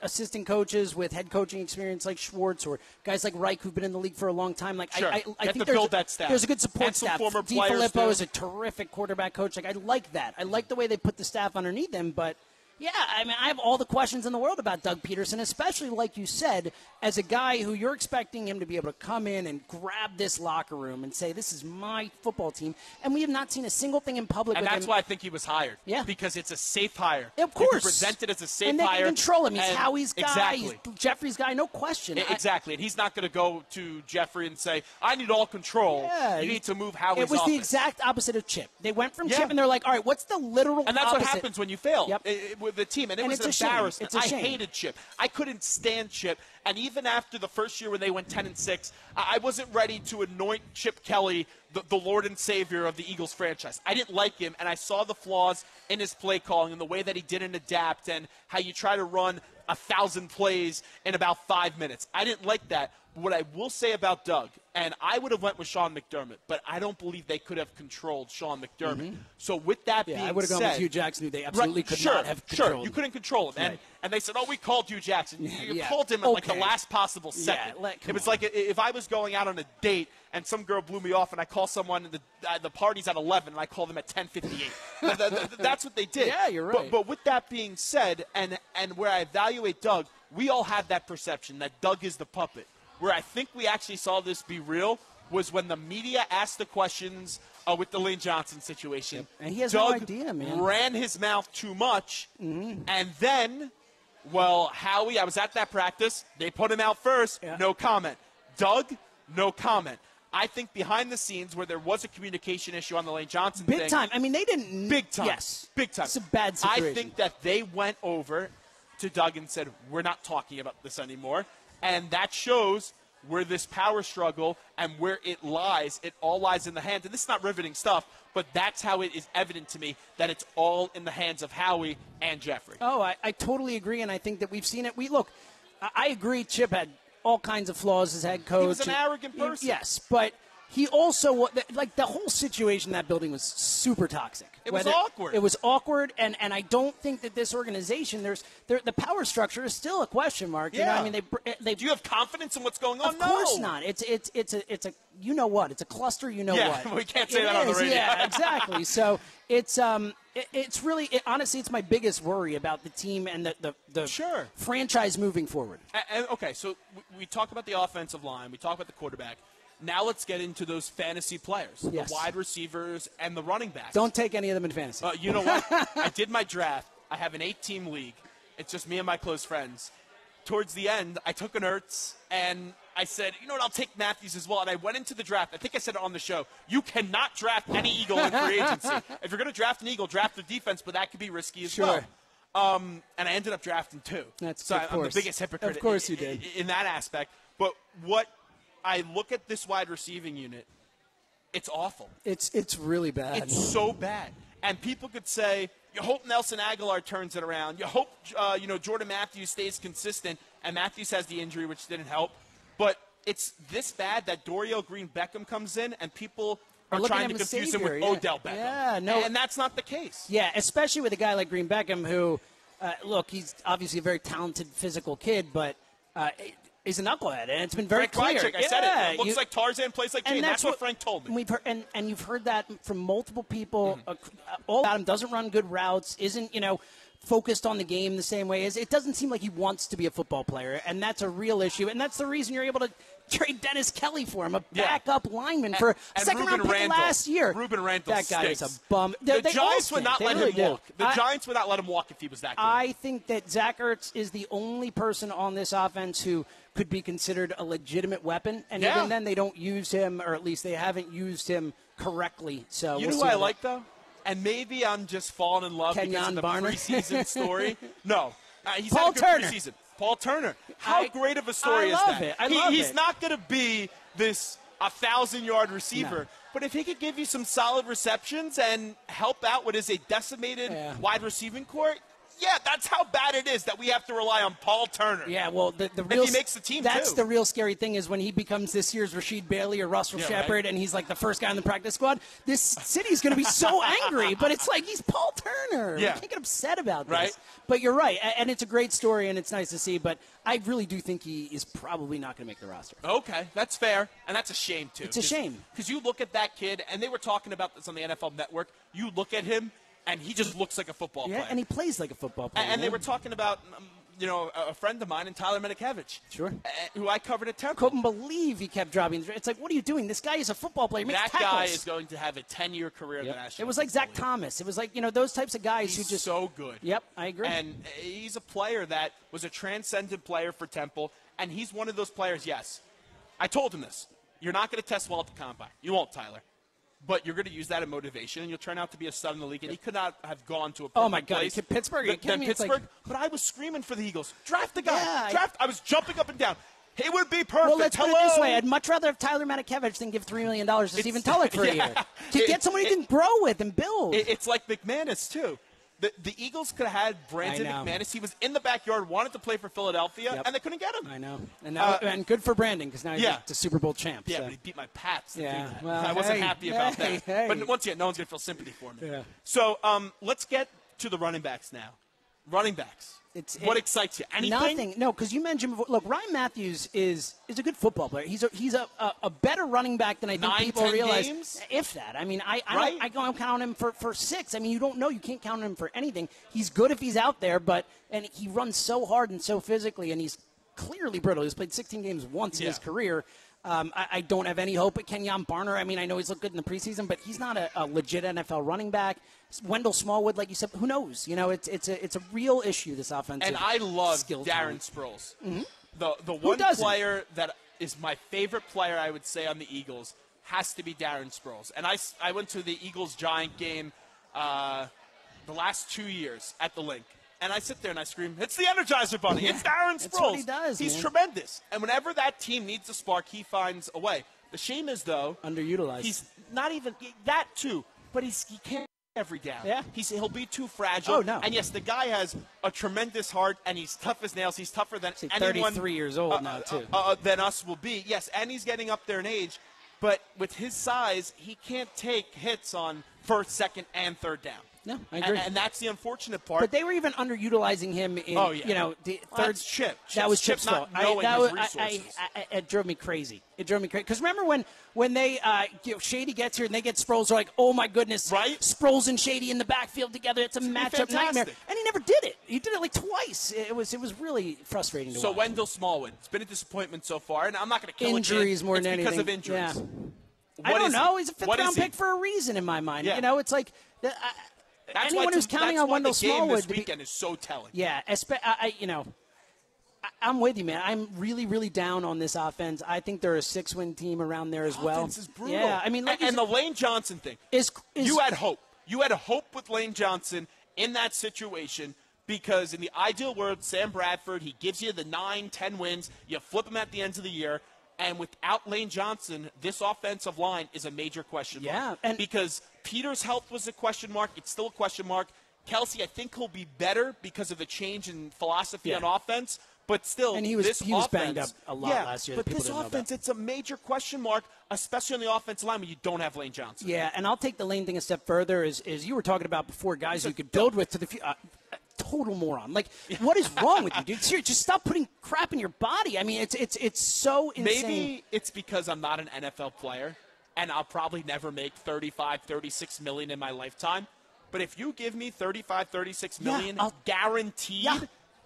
assistant coaches with head coaching experience like Schwartz or guys like Reich who've been in the league for a long time. Like Sure. I, I, I think to there's that staff. There's a good support And staff. former too. is a terrific quarterback coach. Like I like that. I like the way they put the staff underneath him, but. Yeah, I mean, I have all the questions in the world about Doug Pederson, especially like you said, as a guy who you're expecting him to be able to come in and grab this locker room and say, "This is my football team," and we have not seen a single thing in public. And that's him. why I think he was hired. Yeah. Because it's a safe hire. Of course. present it as a safe and they hire. can control him. He's Howie's guy. Exactly. He's Jeffrey's guy. No question. I- exactly. And he's not going to go to Jeffrey and say, I need all control. Yeah, you need to move Howie's It was office. the exact opposite of Chip. They went from Yeah. Chip and they're like, all right, what's the literal And that's what happens when you fail Yep. i- i- with the team. And it And was it's a shame. embarrassing. It's I hated Chip. I couldn't stand Chip. And even after the first year when they went 10 and 6, I I wasn't ready to anoint Chip Kelly the, the Lord and Savior of the Eagles franchise. I didn't like him, and I saw the flaws in his play calling and the way that he didn't adapt and how you try to run a thousand plays in about five minutes. I didn't like that. What I will say about Doug, and I would have went with Sean McDermott, but I don't believe they could have controlled Sean McDermott. So with that Mm-hmm. Yeah, being I would have gone said, with Hue Jackson, who they absolutely Right, could sure, not have Sure, controlled. you couldn't control him, and Right. and they said, "Oh, we called Hue Jackson. You Yeah, called him at like the last possible Yeah, second. let- it was on. like if I was going out on a date and some girl blew me off, and I call someone, the uh, the party's at eleven, and I call them at ten fifty eight. That's what they did. Yeah, you're But- right. But, with that being said, and and where I evaluate Doug, we all have that perception that Doug is the puppet. Where I think we actually saw this be real was when the media asked the questions uh, with the Lane Johnson situation. And he has no Doug idea, man. Mm-hmm. ran his mouth too much, and then, well, Howie, I was at that practice. They put him out first. Yeah. No comment. Doug, no comment. I think behind the scenes, where there was a communication issue on the Lane Johnson Big thing, time. I mean, they didn't. big time, Yes. big time. It's a bad situation. I think that they went over to Doug and said, "We're not talking about this anymore," and that shows where this power struggle and where it lies. It all lies in the hands. And this is not riveting stuff, but that's how it is evident to me that it's all in the hands of Howie and Jeffrey. Oh, I, I totally agree, and I think that we've seen it. We look, I, I agree. Chip had all kinds of flaws as head coach. He was an arrogant person. Yes, but he also like the whole situation in that building was super toxic. It was Whether- awkward. It was awkward, and, and I don't think that this organization there's there, the power structure is still a question mark. You know, Yeah. I mean they they. Do you have confidence in what's going on? Of course not. It's it's it's a it's a you know what? It's a cluster. You know Yeah, what? we can't say It that on the radio. Yeah, exactly. So it's um it, it's really it, honestly it's my biggest worry about the team and the the, the Sure. franchise moving forward. And, okay, so we, we talk about the offensive line, we talk about the quarterback. Now let's get into those fantasy players, Yes. the wide receivers and the running backs. Don't take any of them in fantasy. Uh, you know what? I did my draft. I have an eight-team league. It's just me and my close friends. Towards the end, I took an Ertz, and I said, you know what? I'll take Matthews as well. And I went into the draft. I think I said it on the show. You cannot draft any Eagle in free agency. If you're going to draft an Eagle, draft the defense, but that could be risky as Sure. well. Um, and I ended up drafting two. That's- so of I- I'm the biggest hypocrite. Of course in, you did. in- in that aspect. But what I look at this wide receiving unit, it's awful. It's it's really bad. It's so bad. And people could say, you hope Nelson Agholor turns it around. You hope, uh, you know, Jordan Matthews stays consistent. And Matthews has the injury, which didn't help. But it's this bad that Dorial Green Beckham comes in, and people Are are trying to confuse him with yeah. Odell Beckham. Yeah, no. and that's not the case. Yeah, especially with a guy like Green Beckham, who, uh, look, he's obviously a very talented physical kid, but uh, he's a knucklehead, and it's been very Frank clear. Wycheck, I said it. Yeah, It looks you- like Tarzan plays like Jane. and That's, what, Frank told me. and We've heard, and, and you've heard that from multiple people. Mm-hmm. Uh, all about him doesn't run good routes, isn't you know focused on the game the same way as it doesn't seem like he wants to be a football player, and that's a real issue. And that's the reason you're able to trade Dennis Kelly for him, a Yeah. backup lineman for a second Ruben round pick Randall. last year. Rueben Randle that guy is a bum. The they Giants would not They let really him do. walk. The I- Giants would not let him walk if he was that good. I think that Zach Ertz is the only person on this offense who could be considered a legitimate weapon, and Yeah. even then, they don't use him, or at least they haven't used him correctly. So you we'll know who I like though, and maybe I'm just falling in love because of the Barner? preseason story. no, uh, he's Paul had a good Turner. preseason. Paul Turner. How I- great of a story I is love that? it. I He- love he's it. not going to be this a thousand yard receiver. No. But if he could give you some solid receptions and help out what is a decimated Yeah. wide receiving court, yeah, that's how bad it is that we have to rely on Paul Turner. Yeah, well, the, the If real he makes the team, That's too. the real scary thing is when he becomes this year's Rasheed Bailey or Russell Yeah, Shepard, right. and he's like the first guy in the practice squad. This city's going to be so angry, but it's like he's Paul Turner. Yeah. We can't get upset about this. Right. But you're right, and it's a great story, and it's nice to see. But I really do think he is probably not going to make the roster. Okay, that's fair, and that's a shame too. It's a shame. because you look at that kid, and they were talking about this on the NFL Network. You look at him, and he just looks like a football Yeah, player. and he plays like a football player. and, and they were talking about, um, you know, a friend of mine, and Tyler Matakevich, Sure. uh, who I covered at Temple. couldn't believe he kept dropping. It's like, what are you doing? This guy is a football player. That tackles. guy is going to have a ten-year career in the National. It was like Zach Thomas. It was like you know those types of guys He's who just so good. Yep, I agree. And he's a player that was a transcendent player for Temple, and he's one of those players. Yes, I told him this. You're not going to test well at the combine. You won't, Tyler. But you're going to use that as motivation, and you'll turn out to be a stud in the league. And he could not have gone to a Oh, my God. place Pittsburgh, are you than- kidding me? It's like- Pittsburgh. but I was screaming for the Eagles. Draft the guy. Yeah, Draft. I was jumping up and down. He would be perfect. Well, let's Hello. put it this way: I'd much rather have Tyler Matakevich than give three million dollars to Stephen Tulloch for a year. To It- get someone it- can grow with and build. It- it's like McManus too. The, the Eagles could have had Brandon McManus. He was in the backyard, wanted to play for Philadelphia, Yep. and they couldn't get him. I know, and now, and good for Brandon because now he's Uh, yeah. the Super Bowl champ. Yeah, so. but he beat my Pats. Yeah, well, I wasn't hey, happy about hey, that. hey. But once again, no one's gonna feel sympathy for me. Yeah. So um, let's get to the running backs now. Running backs. It's what it- excites you? Anything? Nothing. No, because you mentioned before. Look, Ryan Mathews is is a good football player. He's a he's a, a, a better running back than I think Nine, people realize. games? If that, I mean, I I, Right? don't, I don't count him for, for six. I mean, you don't know. You can't count him for anything. He's good if he's out there, but and he runs so hard and so physically, and he's clearly brittle. He's played 16 games once in his career. Um, I, I don't have any hope at Kenjon Barner. I mean, I know he's looked good in the preseason, but he's not a, a legit NFL running back. Wendell Smallwood, like you said, who knows? You know, it's it's a it's a real issue. This offensive And I love skill Darren talent. Sproles. Mhm. The the one player that is my favorite player, I would say, on the Eagles has to be Darren Sproles. And I I went to the Eagles Giant game uh, the last two years at the Linc. And I sit there and I scream, "It's the Energizer Bunny! It's Darren Sproles! That's he does, He's man. tremendous." And whenever that team needs a spark, he finds a way. The shame is though, underutilized. He's not even that too, but he's he can't every down. Yeah. he's he'll be too fragile. Oh, no. And yes, the guy has a tremendous heart, and he's tough as nails. He's tougher than He's anyone 33 years old uh, now, uh, too. uh, uh, than us will be. Yes, and he's getting up there in age, but with his size, he can't take hits on first, second, and third down. No, I And- agree. And, that's the unfortunate part. But they were even underutilizing him in, Oh, yeah. you know, the Well, third. Chip. That Chip's- was Chip Chip's not fault. I- that was- I- resources. I- it drove me crazy. It drove me crazy. Because remember when when they uh, you know, Shady gets here and they get Sproles, they're like, oh my goodness, right? Sproles and Shady in the backfield together. It's a gonna matchup nightmare. And he never did it. He did it like twice. It was it was really frustrating to So watch. Wendell Smallwood, it's been a disappointment so far, and I'm not going to kill Injuries more it's than because anything. of injuries. Yeah. I don't is he? know. He's a fifth What round pick for a reason in my mind. Yeah. You know, it's like I, That's anyone who's to- counting on Wendell the Smallwood this to be weekend is so telling. Yeah, espe- I, I, you know, I, I'm with you, man. I'm really, really down on this offense. I think they're a six-win team around there as well. Offense is brutal. Yeah, I mean, like and, and the Lane Johnson thing. is, is you had hope. You had hope with Lane Johnson in that situation because in the ideal world, Sam Bradford, he gives you the nine, ten wins. You flip him at the end of the year. And without Lane Johnson, this offensive line is a major question mark. Yeah, and- because Peters' health was a question mark. It's still a question mark. Kelce, I think he'll be better because of the change in philosophy Yeah. on offense. But still, And he was- this he was offense, banged up a lot yeah, last year But this offense, it's a major question mark, especially on the offensive line when you don't have Lane Johnson. Yeah, and I'll take the lane thing a step further. Is is you were talking about before guys you could build with to the future. Uh, total moron. Like, what is wrong with you, dude? Seriously, just stop putting crap in your body. I mean, it's it's it's so insane. Maybe it's because I'm not an NFL player and I'll probably never make 35, 36 million in my lifetime. But if you give me 35, 36 Yeah, I'll- guaranteed Yeah.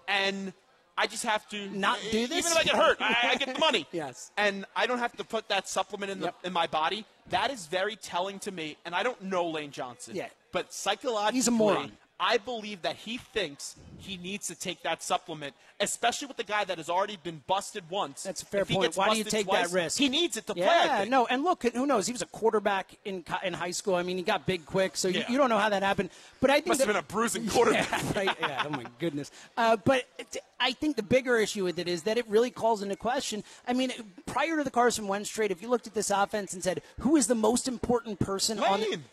and I just have to Not do this? Even if I get hurt, I, I get the money. Yes. And I don't have to put that supplement in the in my body. That is very telling to me. And I don't know Lane Johnson. Yeah. But psychologically, He's a moron. I believe that he thinks he needs to take that supplement, especially with the guy that has already been busted once. That's a fair point. Why do you take twice, that risk? He needs it to play. Yeah, no, and look, who knows? He was a quarterback in in high school. I mean, he got big quick, so you, Yeah. you don't know how that happened. But I think Must that, have been a bruising quarterback. Yeah, right. Yeah. Oh my goodness. Uh, but I think the bigger issue with it is that it really calls into question. I mean, prior to the Carson Wentz trade, if you looked at this offense and said, "Who is the most important person on?" Lane.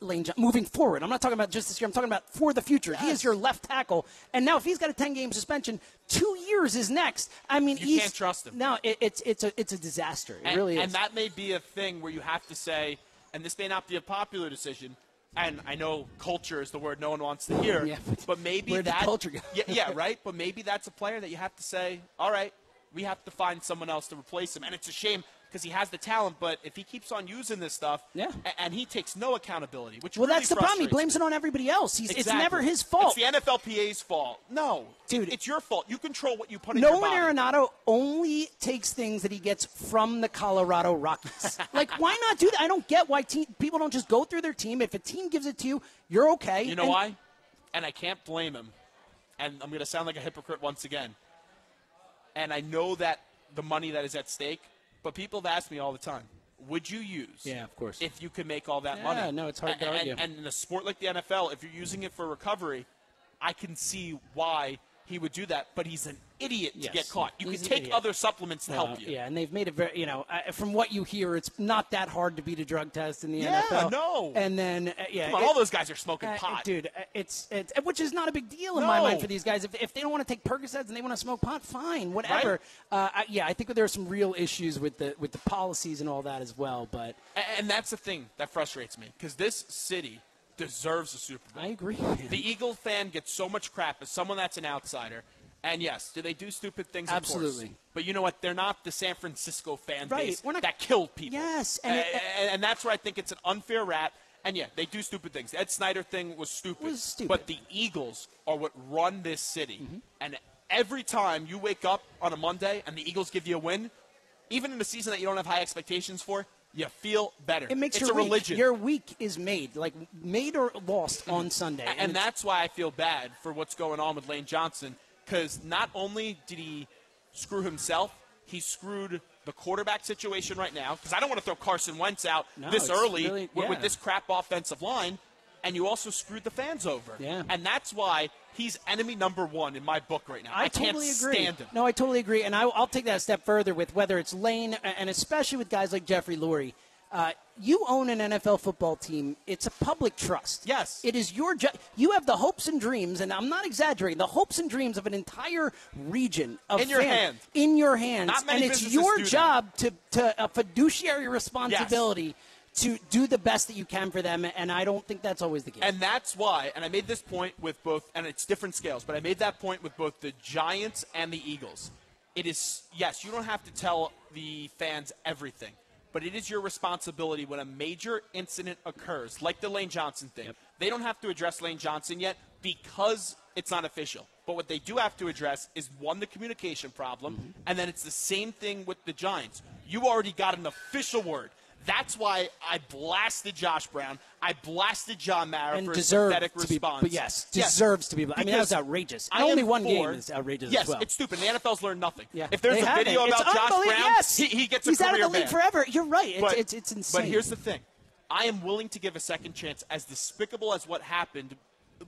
Lane John- moving forward. I'm not talking about just this year. I'm talking about for the future. He is your left tackle, and now if he's got a 10 game suspension, two years is next. I mean, You can't trust him. No, it, it's it's a it's a disaster. It and, really is. and that may be a thing where you have to say, and this may not be a popular decision. And I know culture is the word no one wants to hear, Yeah, but but maybe that culture go? yeah, yeah, right. But maybe that's a player that you have to say, all right, we have to find someone else to replace him. And it's a shame because he has the talent, but if he keeps on using this stuff, Yeah. a- and he takes no accountability, which well, really that's the problem. He blames me. it on everybody else. He's, It's never his fault. It's the NFLPA's fault. No, Dude. it's your fault. You control what you put in your Nolan body. Arenado only takes things that he gets from the Colorado Rockies. like, why not do that? I don't get why te- people don't just go through their team. If a team gives it to you, you're okay. You know And- why? And I can't blame him. And I'm going to sound like a hypocrite once again. And I know that the money that is at stake, but people have asked me all the time, would you use? Yeah, of course. If you could make all that Yeah, money. no, it's hard to argue. And, and in a sport like the NFL, if you're using it for recovery, I can see why he would do that. But he's an idiot to get caught. You He's can take idiot. other supplements to Uh, help you. Yeah, and they've made it very, you know, uh, from what you hear, it's not that hard to beat a drug test in the Yeah, NFL. no. And then, uh, yeah. Come on, it- all those guys are smoking uh, pot. Dude, uh, it's, it's, which is not a big deal in my mind for these guys. If, if they don't want to take Percocets and they want to smoke pot, fine, whatever. Uh, I, yeah, I think there are some real issues with the with the policies and all that as well. But A- And that's the thing that frustrates me because this city deserves a Super Bowl. I agree. The Eagle fan gets so much crap as someone that's an outsider. And yes, do they do stupid things? Of course. Absolutely. But you know what? They're not the San Francisco fan Right. base not- that killed people. Yes, and, and it- and, and that's where I think it's an unfair rap. And yeah, they do stupid things. The Ed Snider thing was stupid. Was stupid. Mm-hmm. But the Eagles are what run this city. And every time you wake up on a Monday and the Eagles give you a win, even in a season that you don't have high expectations for, you feel better. it makes it's your a week. religion. Your week is made, like made or lost on mm-hmm. Sunday. And, it's- that's why I feel bad for what's going on with Lane Johnson because not only did he screw himself, he screwed the quarterback situation right now because I don't want to throw Carson Wentz out No, this early really- with, with this crap offensive line. And you also screwed the fans over. Yeah. And that's why he's enemy number one in my book right now. I, can't totally agree. stand him. No, I totally agree, and I, I'll take that a step further with whether it's Lane and especially with guys like Jeffrey Lurie. Uh, you own an NFL football team. It's a public trust. Yes. It is your job. You have the hopes and dreams, and I'm not exaggerating, the hopes and dreams of an entire region of In your fans hands. in your hands. Not many and it's your job to, to a fiduciary responsibility to do the best that you can for them, and I don't think that's always the case. And that's why, and I made this point with both, and it's different scales, but I made that point with both the Giants and the Eagles. It is, yes, you don't have to tell the fans everything, but it is your responsibility when a major incident occurs, like the Lane Johnson thing. They don't have to address Lane Johnson yet because it's not official. But what they do have to address is one, the communication problem, mm-hmm. and then it's the same thing with the Giants. You already got an official word. That's why I blasted Josh Brown. I blasted John Mara and for his pathetic to be, response. but yes, deserves to be. I mean, that was outrageous. I only one for- game is outrageous Yes, as well. it's stupid. The NFL's learned nothing. Yeah. If there's They a haven't. video It's about Josh Brown, yes. he, he gets He's a out of the league ban. forever. You're right. It's, But, it's, it's insane. But here's the thing. I am willing to give a second chance, as despicable as what happened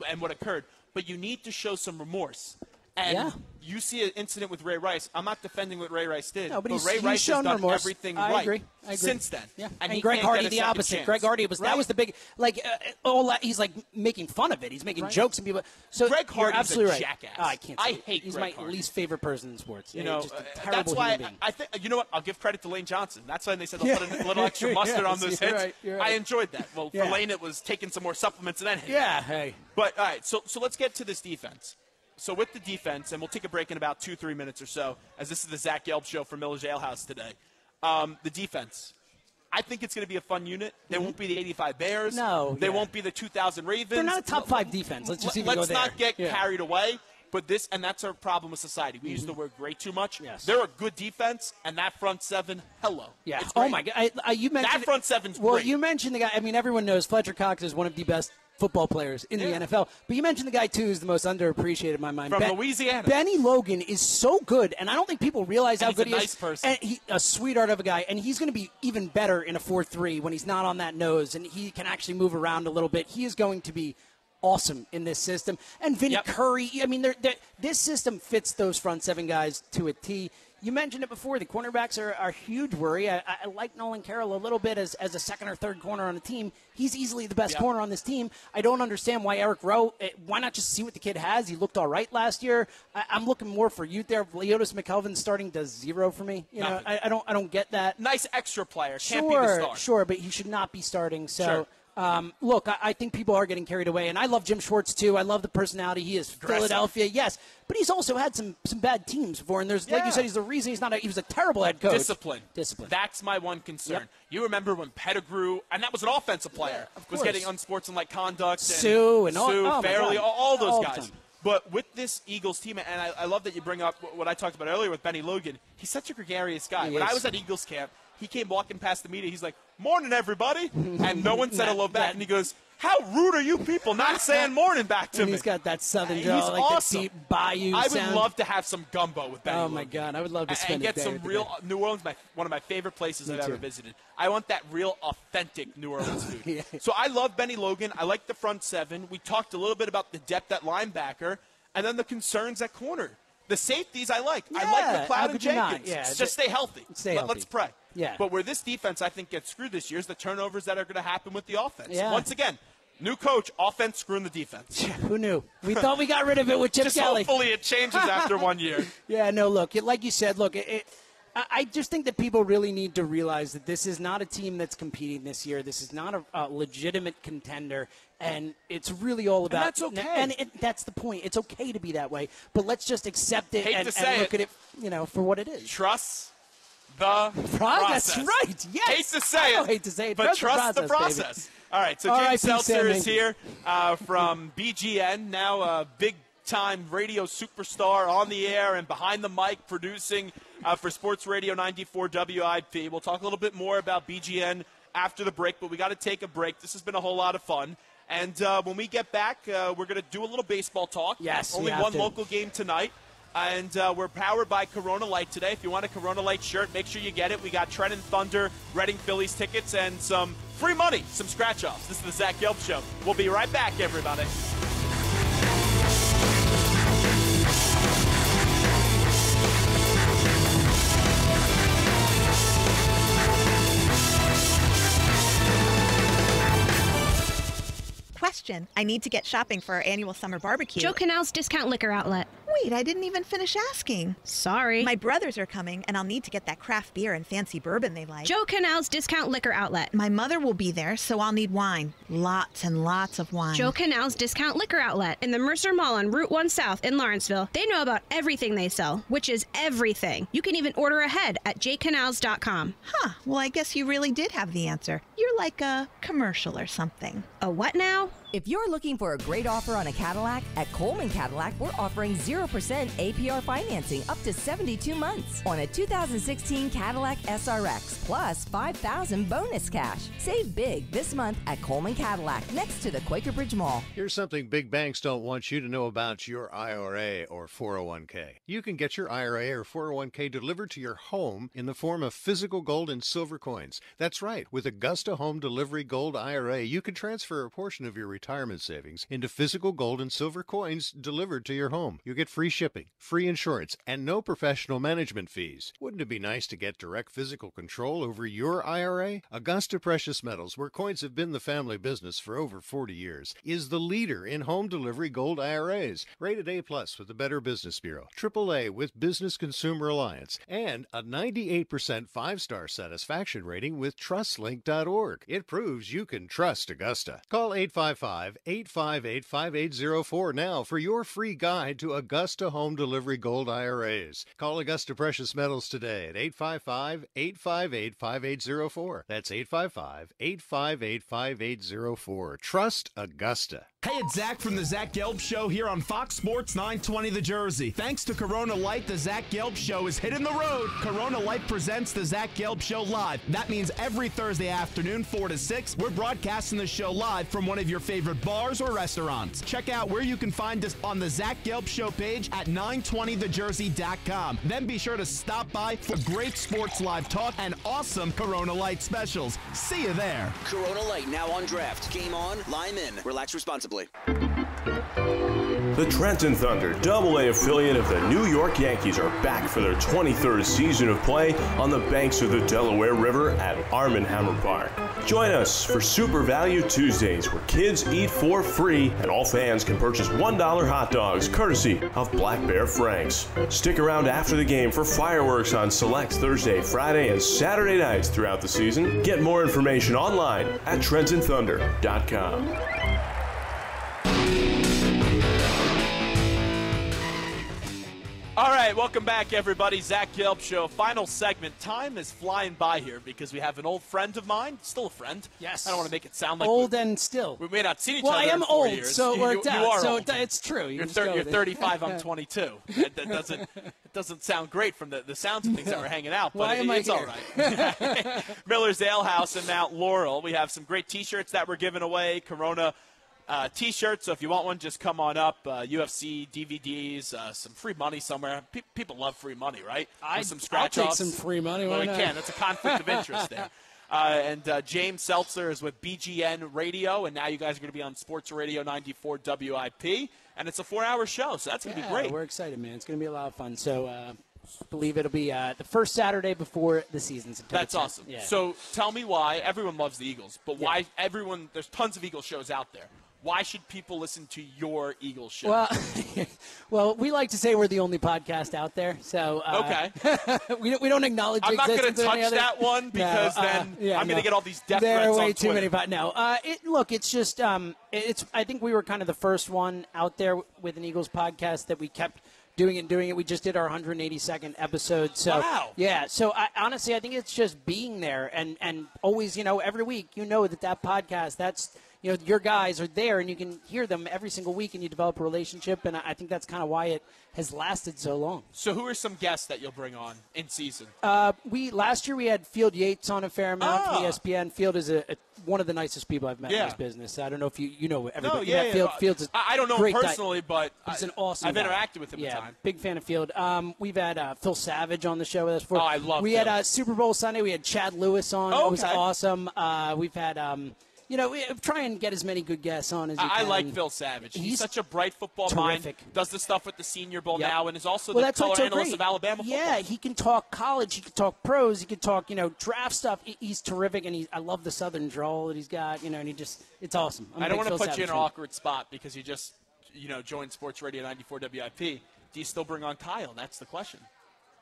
and what occurred, but you need to show some remorse. And Yeah. you see an incident with Ray Rice. I'm not defending what Ray Rice did, No, but he's, Ray Rice shown has done remorse. everything I right agree. I agree. since then. Yeah. And, And, Greg Hardy the opposite. chance. Greg Hardy was Right. that was the big like uh, all that, he's like making fun of it. He's making Right. jokes and people. So Greg Hardy's a absolutely right. jackass. Oh, I can't. I hate He's Greg my Hardy. least favorite person in sports. You know, uh, terrible that's why. I, I think you know what. I'll give credit to Lane Johnson. That's why they said they'll put a little extra mustard on those hits. I enjoyed that. Well, for Lane, it was taking some more supplements and then Yeah, hey. But all right, so so let's get to this defense. So with the defense, and we'll take a break in about two three minutes or so, as this is the Zach Gelb show from Miller's Ale House today. Um, the defense. I think it's going to be a fun unit. They won't be the 85 Bears. Mm-hmm. No, They yeah. won't be the 2000 Ravens. They're not a top five defense. Let's just even Let's go there. not get Yeah. carried away. But this, and that's our problem with society. We use the word great too much. Yes. They're a good defense, and that front seven, hello. Yeah. Oh my God. I, I, you mentioned That front seven's Well, great. you mentioned the guy. I mean, everyone knows Fletcher Cox is one of the best football players in Yeah. the NFL. But you mentioned the guy too who's the most underappreciated in my mind. From Louisiana. Bennie Logan is so good, and I don't think people realize And how good he nice is. person. And he, a sweetheart of a guy, and he's going to be even better in a four-three when he's not on that nose, and he can actually move around a little bit. He is going to be. Awesome in this system, and Vinny Curry. I mean, they're, they're, this system fits those front seven guys to a T. You mentioned it before. The cornerbacks are, are a huge worry. I, I like Nolan Carroll a little bit as, as a second or third corner on the team. He's easily the best Yeah. corner on this team. I don't understand why Eric Rowe. eh, Why not just see what the kid has? He looked all right last year. I, I'm looking more for youth there. Leodis McKelvin starting does zero for me. You know, I, I don't I don't get that. Nice extra player. Can't sure, be the star. sure, but he should not be starting. So. Sure. Um, look, I, I think people are getting carried away, and I love Jim Schwartz too. I love the personality. He is. Philadelphia, yes, but he's also had some some bad teams before. And there's, like Yeah. you said, he's the reason he's not. A, he was a terrible head coach. Discipline. Discipline. That's my one concern. Yep. You remember when Pettigrew, and that was an offensive player, of was getting unsportsmanlike conduct. And Suh and all- Suh, oh Fairley, all, all those All guys. But with this Eagles team, and I, I love that you bring up what I talked about earlier with Bennie Logan. He's such a gregarious guy. He when I was at Eagles camp, he came walking past the media. He's like, "Morning, everybody," and no one said hello back. that- and he goes, "How rude are you people not saying morning back to and me?" he's got that southern He's draw, like awesome. the deep bayou I would sound. love to have some gumbo with Bennie. Oh my God, I would love to spend and get some real. New Orleans. My, one of my favorite places Me I've ever visited. I want that real authentic New Orleans food. Yeah. So I love Bennie Logan. I like the front seven. We talked a little bit about the depth at linebacker, and then the concerns at corner. The safeties I like. I like McLeod and could you not? Jenkins. Yeah, just stay healthy. Stay Let, healthy. Let's pray. Yeah. But where this defense, I think, gets screwed this year is the turnovers that are going to happen with the offense. Yeah. Once again, new coach, offense screwing the defense. Who knew? We thought we got rid of it with Chip Just Kelly. hopefully it changes after one year. Yeah, no, look, it, like you said, look, it, it, I just think that people really need to realize that this is not a team that's competing this year. This is not a, a legitimate contender, and it's really all about. that's okay. And it, that's the point. It's okay to be that way, but let's just accept it Hate and, to and look at it, you know, for what it is. Trust the Pro- process. That's right. Yes. Hate to say I it. hate to say it. But Trust the process, the process. All right, so All James right, Seltzer is here uh, from BGN, now a big time radio superstar on the air and behind the mic producing uh, for Sports Radio 94 WIP. We'll talk a little bit more about BGN after the break, but we got to take a break. This has been a whole lot of fun. And uh, when we get back, uh, we're going to do a little baseball talk. Yes, Only one to. local game tonight. And uh, we're powered by Corona Light today. If you want a Corona Light shirt, make sure you get it. We got Trenton Thunder, Reading Phillies tickets, and some free money, some scratch offs. This is the Zach Gelb Show. We'll be right back, everybody. Question. I need to get shopping for our annual summer barbecue. Joe Canal's Discount Liquor Outlet. Wait, I didn't even finish asking. Sorry. My brothers are coming, and I'll need to get that craft beer and fancy bourbon they like. Joe Canal's Discount Liquor Outlet. My mother will be there, so I'll need wine. Lots and lots of wine. Joe Canal's Discount Liquor Outlet in the Mercer Mall on Route 1 South in Lawrenceville. They know about everything they sell, which is everything. You can even order ahead at jcanals.com. Huh. Well, I guess you really did have the answer. You're like a commercial or something. A what now? If you're looking for a great offer on a Cadillac, at Coleman Cadillac, we're offering 0% APR financing up to 72 months on a 2016 Cadillac SRX plus 5000 bonus cash. Save big this month at Coleman Cadillac next to the Quaker Bridge Mall. Here's something big banks don't want you to know about your IRA or 401k. You can get your IRA or 401k delivered to your home in the form of physical gold and silver coins. That's right. With Augusta Home Delivery Gold IRA, you can transfer a portion of your retirement savings into physical gold and silver coins delivered to your home. You get free shipping, free insurance, and no professional management fees. Wouldn't it be nice to get direct physical control over your IRA? Augusta Precious Metals, where coins have been the family business for over 40 years, is the leader in home delivery gold IRAs, rated A plus with the Better Business Bureau, AAA with Business Consumer Alliance, and a 98% five-star satisfaction rating with TrustLink.org. It proves you can trust Augusta. Call 855-858-5804 now for your free guide to Augusta Home Delivery Gold IRAs. Call Augusta Precious Metals today at 855-858-5804. That's 855-858-5804. Trust Augusta. Hey, it's Zach from the Zach Gelb Show here on Fox Sports 920 The Jersey. Thanks to Corona Light, the Zach Gelb Show is hitting the road. Corona Light presents the Zach Gelb Show live. That means every Thursday afternoon, 4 to 6, we're broadcasting the show live from one of your favorite bars or restaurants. Check out where you can find us on the Zach Gelb Show page at 920thejersey.com. Then be sure to stop by for great sports live talk and awesome Corona Light specials. See you there. Corona Light now on draft. Game on, lime in. Relax responsibly. The Trenton Thunder, double A affiliate of the New York Yankees, are back for their 23rd season of play on the banks of the Delaware River at Arm & Hammer Park. Join us for Super Value Tuesdays, where kids eat for free and all fans can purchase $1 hot dogs courtesy of Black Bear Franks. Stick around after the game for fireworks on select Thursday, Friday, and Saturday nights throughout the season. Get more information online at TrentonThunder.com. All right, welcome back, everybody. Zach Gelb Show, final segment. Time is flying by here because we have an old friend of mine, still a friend. Yes. I don't want to make it sound like old we, and still. We may not see each well, other. I am old, years. so You- you. You are so old. it's true. You You're, can just thir- go you're 35. I'm 22. That, that doesn't it doesn't sound great from the, the sounds of things that we're hanging out, but Why it- am I it's all here? right. Miller's Ale House in Mount Laurel. We have some great T-shirts that we're giving away. Corona. Uh, t-shirts. So if you want one, just come on up. Uh, UFC DVDs, uh, some free money somewhere. Pe- people love free money, right? I- some I'll scratch take offs. some free money, Well, we not? can. That's a conflict of interest there. Uh, and uh, James Seltzer is with BGN Radio, and now you guys are going to be on Sports Radio 94 WIP, and it's a four-hour show, so that's going to Yeah, be great. We're excited, man. It's going to be a lot of fun. So, uh, believe it'll be uh, the first Saturday before the season. September That's 10th. awesome. Yeah. So tell me why everyone loves the Eagles, but why everyone? There's tons of Eagles shows out there. Why should people listen to your Eagles show? Well, well, we like to say we're the only podcast out there. So uh, okay, we don't, we don't acknowledge. I'm not going to touch that one because then yeah, I'm gonna get all these death there threats are way on too many. But no, uh, it, look, it's just um, it's. I think we were kind of the first one out there with an Eagles podcast that we kept doing it and doing it. We just did our 182nd episode. So Wow. yeah. So I, honestly, I think it's just being there and and always, you know, every week, you know that that podcast that's. You know, your guys are there, and you can hear them every single week, and you develop a relationship. And I think that's kind of why it has lasted so long. So who are some guests that you'll bring on in season? Uh, we last year we had Field Yates on a fair amount from Ah. ESPN. Field is a, a, one of the nicest people I've met in this business. I don't know if you you know everybody. No, yeah, yeah, Field. Field's I- I don't know him personally, but he's an awesome. I've guy. interacted with him a Yeah, time. big fan of Field. Um, we've had uh, Phil Savage on the show with us. For, Oh, I love We had uh, Super Bowl Sunday. We had Chad Lewis on. Okay. It was awesome. Uh, we've had. Um, you know, eh, try and get as many good guests on as you I, I like Phil Savage. He's, He's such a bright football terrific. mind. Does the stuff with the Senior Bowl Yep. now, and is also well, the that's color so analyst great. of Alabama football. Yeah, he can talk college, he can talk pros, he can talk, you know, draft stuff. He's terrific, and he, I love the Southern drawl that he's got, you know, and he just, it's awesome. I'm I don't want to put you in an awkward spot because you just, you know, joined Sports Radio 94 WIP. Do you still bring on Kyle? That's the question.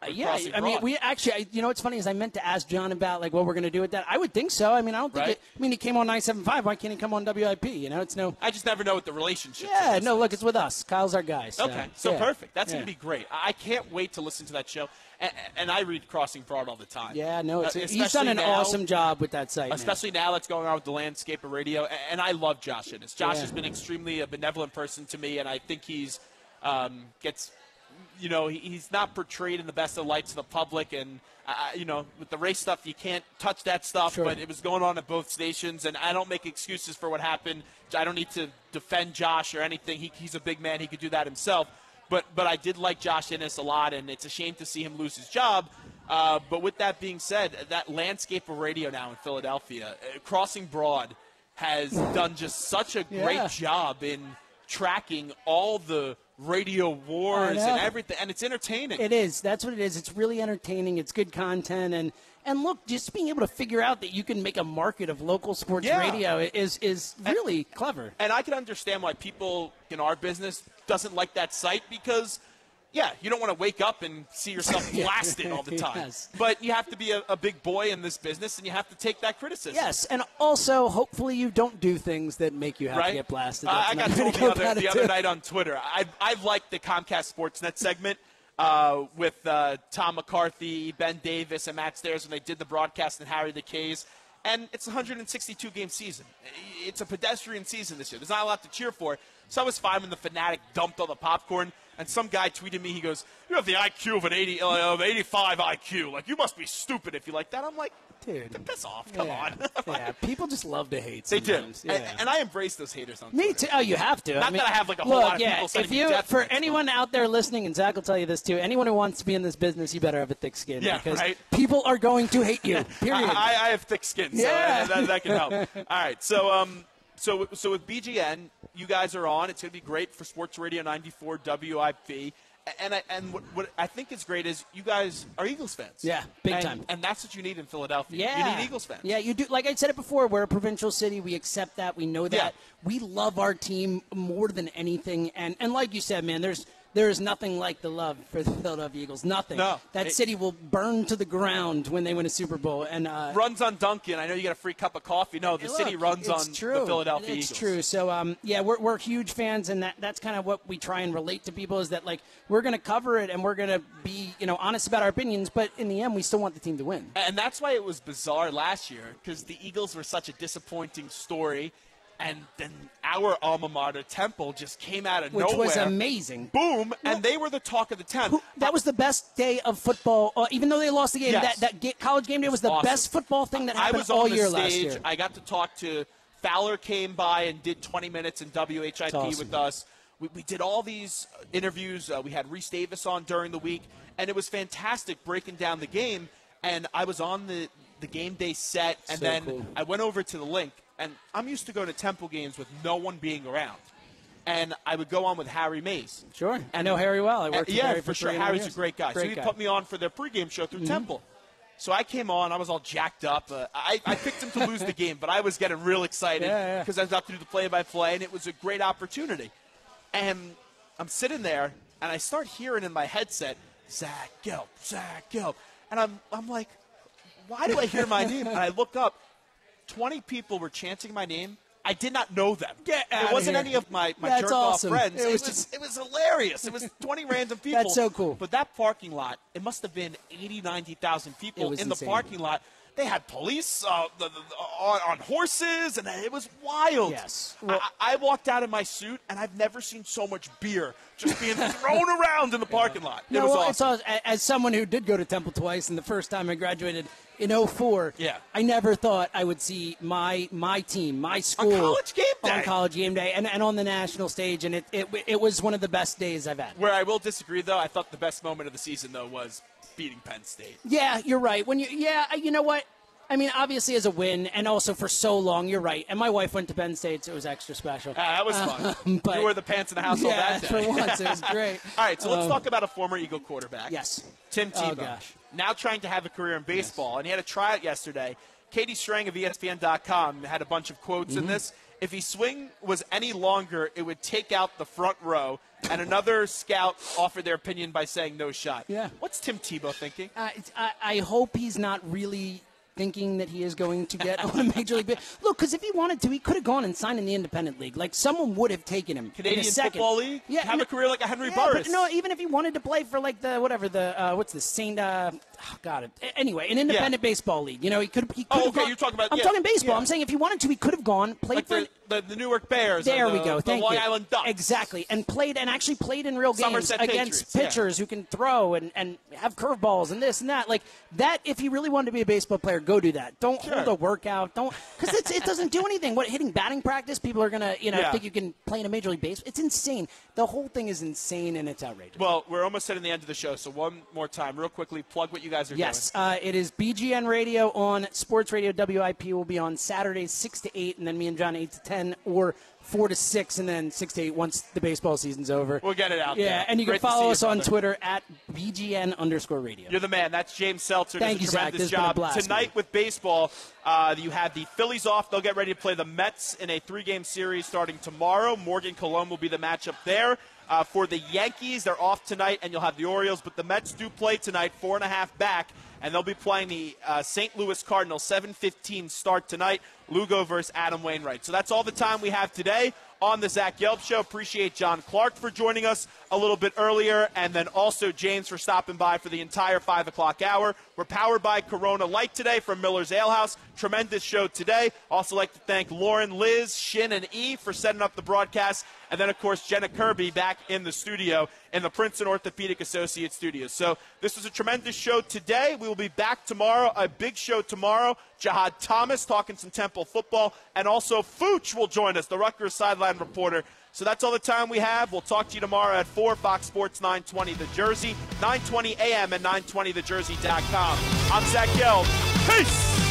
Uh, yeah, I mean, we actually, I, you know, what's funny is I meant to ask John about like what we're going to do with that. I would think so. I mean, I don't think. Right. It, I mean, he came on 975. Why can't he come on WIP? You know, it's no. I just never know what the relationship. Yeah, no, look, it's with us. Kyle's our guy. So, Okay, so yeah. perfect. That's Yeah. going to be great. I can't wait to listen to that show. And, and I read Crossing Broad all the time. Yeah, no, it's, Uh, he's done an now- awesome job with that site. Especially now that's going on with the landscape of radio. A- And I love Josh Innes. Josh Yeah. has been extremely a benevolent person to me, and I think he's um, gets, you know, he, he's not portrayed in the best of lights to the public. And, uh, you know, with the race stuff, you can't touch that stuff, Sure. but it was going on at both stations. And I don't make excuses for what happened. I don't need to defend Josh or anything. He, he's a big man, he could do that himself. But, but I did like Josh Innes a lot, and it's a shame to see him lose his job. Uh, but with that being said, that landscape of radio now in Philadelphia, uh, Crossing Broad, has done just such a great Yeah. job in tracking all the radio wars and everything, and it's entertaining. It is. That's what it is. It's really entertaining. It's good content, and and look, just being able to figure out that you can make a market of local sports Yeah. radio is is really clever. And I can understand why people in our business doesn't like that site because, yeah, you don't want to wake up and see yourself blasted all the time. Yes. But you have to be a, a big boy in this business, and you have to take that criticism. Yes, and also hopefully you don't do things that make you have right? to get blasted. Uh, I got told the other, the other night on Twitter. I I liked the Comcast Sportsnet segment uh, with uh, Tom McCarthy, Ben Davis, and Matt Stairs when they did the broadcast and Harry the K's. And it's a 162 game season. It's a pedestrian season this year. There's not a lot to cheer for. So I was fine when the Phanatic dumped all the popcorn. And some guy tweeted me. He goes, "You have the IQ of an 80 uh, of 85 IQ. Like you must be stupid if you like that." I'm like, dude, piss off. Come yeah. on. yeah, people just love to hate. They do, sometimes. and, Yeah. and I embrace those haters on Me too. Oh, you have to. Not I mean, that I have like a whole look, lot of yeah, people if you, for anyone out there listening, and Zach will tell you this too. Anyone who wants to be in this business, you better have a thick skin Yeah, because right. people are going to hate you. Period. I, I have thick skin, so Yeah. that, that can help. All right, so um, so so with BGN, you guys are on. It's going to be great for Sports Radio 94 WIP. And I, and what, what I think is great is you guys are Eagles fans. Yeah, big And- time. And that's what you need in Philadelphia. Yeah. You need Eagles fans. Yeah, you do. Like I said it before, we're a provincial city. We accept that. We know that. Yeah. We love our team more than anything. And and like you said, man, there's there is nothing like the love for the Philadelphia Eagles. Nothing. No. That It- city will burn to the ground when they win a Super Bowl. And uh, Runs on Dunkin. I know you get a free cup of coffee. No, the Hey, city look, runs on true. the Philadelphia it's Eagles. true. So, um, yeah, we're, we're huge fans, and that, that's kind of what we try and relate to people is that, like, we're going to cover it and we're going to be, you know, honest about our opinions, but in the end, we still want the team to win. And that's why it was bizarre last year because the Eagles were such a disappointing story. And then our alma mater, Temple, just came out of Which nowhere. was amazing. Boom, and they were the talk of the town. That was the best day of football, uh, even though they lost the game. Yes. That, that college game day was the Awesome. best football thing that I happened was all on the year stage. last year. I got to talk to Fowler. Came by and did 20 minutes in WHIP awesome. with us. We, we did all these interviews. Uh, we had Rece Davis on during the week, and it was fantastic breaking down the game. And I was on the the game day set, and So then cool. I went over to the Linc. And I'm used to going to Temple games with no one being around. And I would go on with Harry Mayes. Sure. I know Harry well. I Uh, worked with yeah, Harry for, for sure. three and a half Harry's years. a great guy. so Great he guy. put me on for their pregame show through Mhm. Temple. So I came on. I was all jacked up. Uh, I, I picked him to lose the game, but I was getting real excited Yeah, yeah. because I was about to do the play-by-play, and it was a great opportunity. And I'm sitting there, and I start hearing in my headset, Zach Gelb, Zach Gelb. And I'm, I'm like, why do I hear my name? And I look up. 20 people were chanting my name. I did not know them. Get it wasn't here. any of my, my That's jerk off awesome. friends. It It was was, just- it was hilarious. It was 20 random people. That's so cool. But that parking lot, it must have been 80, 90,000 people in insane. the parking lot. They had police uh, the, the, on, on horses, and it was wild. Yes. I, I walked out in my suit, and I've never seen so much beer just being thrown around in the parking lot. It No, was well, awesome. as someone who did go to Temple twice, and the first time I graduated in 04, Yeah. I never thought I would see my my team, my school on college game day. on college game day, and, and on the national stage, and it, it it was one of the best days I've had. Where I will disagree, though, I thought the best moment of the season, though, was beating Penn State. Yeah, you're right. When you yeah, you know what? I mean, obviously as a win, and also for so long, you're right. And my wife went to Penn State, so it was extra special. Ah, that was fun. Um, but you wore the pants in the household yeah, that day. for once, it was great. All right, so let's Um, talk about a former Eagle quarterback. Yes. Tim Oh, Tebow. gosh. Now trying to have a career in baseball, and he had a tryout yesterday. Katie Strang of ESPN.com had a bunch of quotes in Mhm. this. If his swing was any longer, it would take out the front row. And another scout offered their opinion by saying no shot. Yeah. What's Tim Tebow thinking? Uh, I, I hope he's not really thinking that he is going to get on a major league. Ba- Look, because if he wanted to, he could have gone and signed in the independent league. Like someone would have taken him. in Canadian a second. Football League? Yeah, Have no- a career like a Henry yeah, Burris. But no, even if he wanted to play for like the whatever the uh, what's the Saint? Uh, oh, God, it. Anyway, an independent baseball league. You know, he could. He oh, could Oh, okay, gone- you're talking about- I'm yeah, talking baseball. yeah. I'm saying if he wanted to, he could have gone played Like for. the, the, the Newark Bears. There we the- go. The Thank Long you. Island Ducks. Exactly, and played and actually played in real games Somerset against Patriots, yeah. pitchers who can throw and, and have curveballs and this and that. Like that, if he really wanted to be a baseball player, go do that. Don't hold a workout. Don't because it doesn't do anything. What hitting batting practice? People are gonna you know Yeah. think you can play in a major league baseball. It's insane. The whole thing is insane and it's outrageous. Well, we're almost hitting the end of the show, so one more time, real quickly, plug what you you guys are yes, doing. uh, it is BGN Radio on Sports Radio WIP will be on Saturdays six to eight, and then me and John eight to ten, or four to six, and then six to eight once the baseball season's over. We'll get it out Yeah, there. and you Great can follow us on brother. Twitter at BGN underscore radio. You're the man. That's James Seltzer. Thank Does you, Zach. This has been a job. blast, Tonight man. with baseball, uh, you have the Phillies off. They'll get ready to play the Mets in a three-game series starting tomorrow. Morgan Colon will be the matchup there. Uh, for the Yankees, they're off tonight, and you'll have the Orioles. But the Mets do play tonight, four and a half back, and they'll be playing the uh, St. Louis Cardinals. 7:15 start tonight. Lugo versus Adam Wainwright. So that's all the time we have today on the Zach Gelb Show. Appreciate John Clark for joining us a little bit earlier, and then also James for stopping by for the entire 5 o'clock hour. We're powered by Corona Light today from Miller's Ale House. Tremendous show today. Also like to thank Lauren, Liz, Shin, and E for setting up the broadcast. And then, of course, Jenna Kirby back in the studio in the Princeton Orthopedic Associates studios. So this was a tremendous show today. We will be back tomorrow, a big show tomorrow. Jahad Thomas talking some Temple football, and also Fooch will join us, the Rutgers sideline reporter. So that's all the time we have. We'll talk to you tomorrow at 4, Fox Sports 920 The Jersey, 920 a.m. and 920thejersey.com. I'm Zach Gelb. Peace!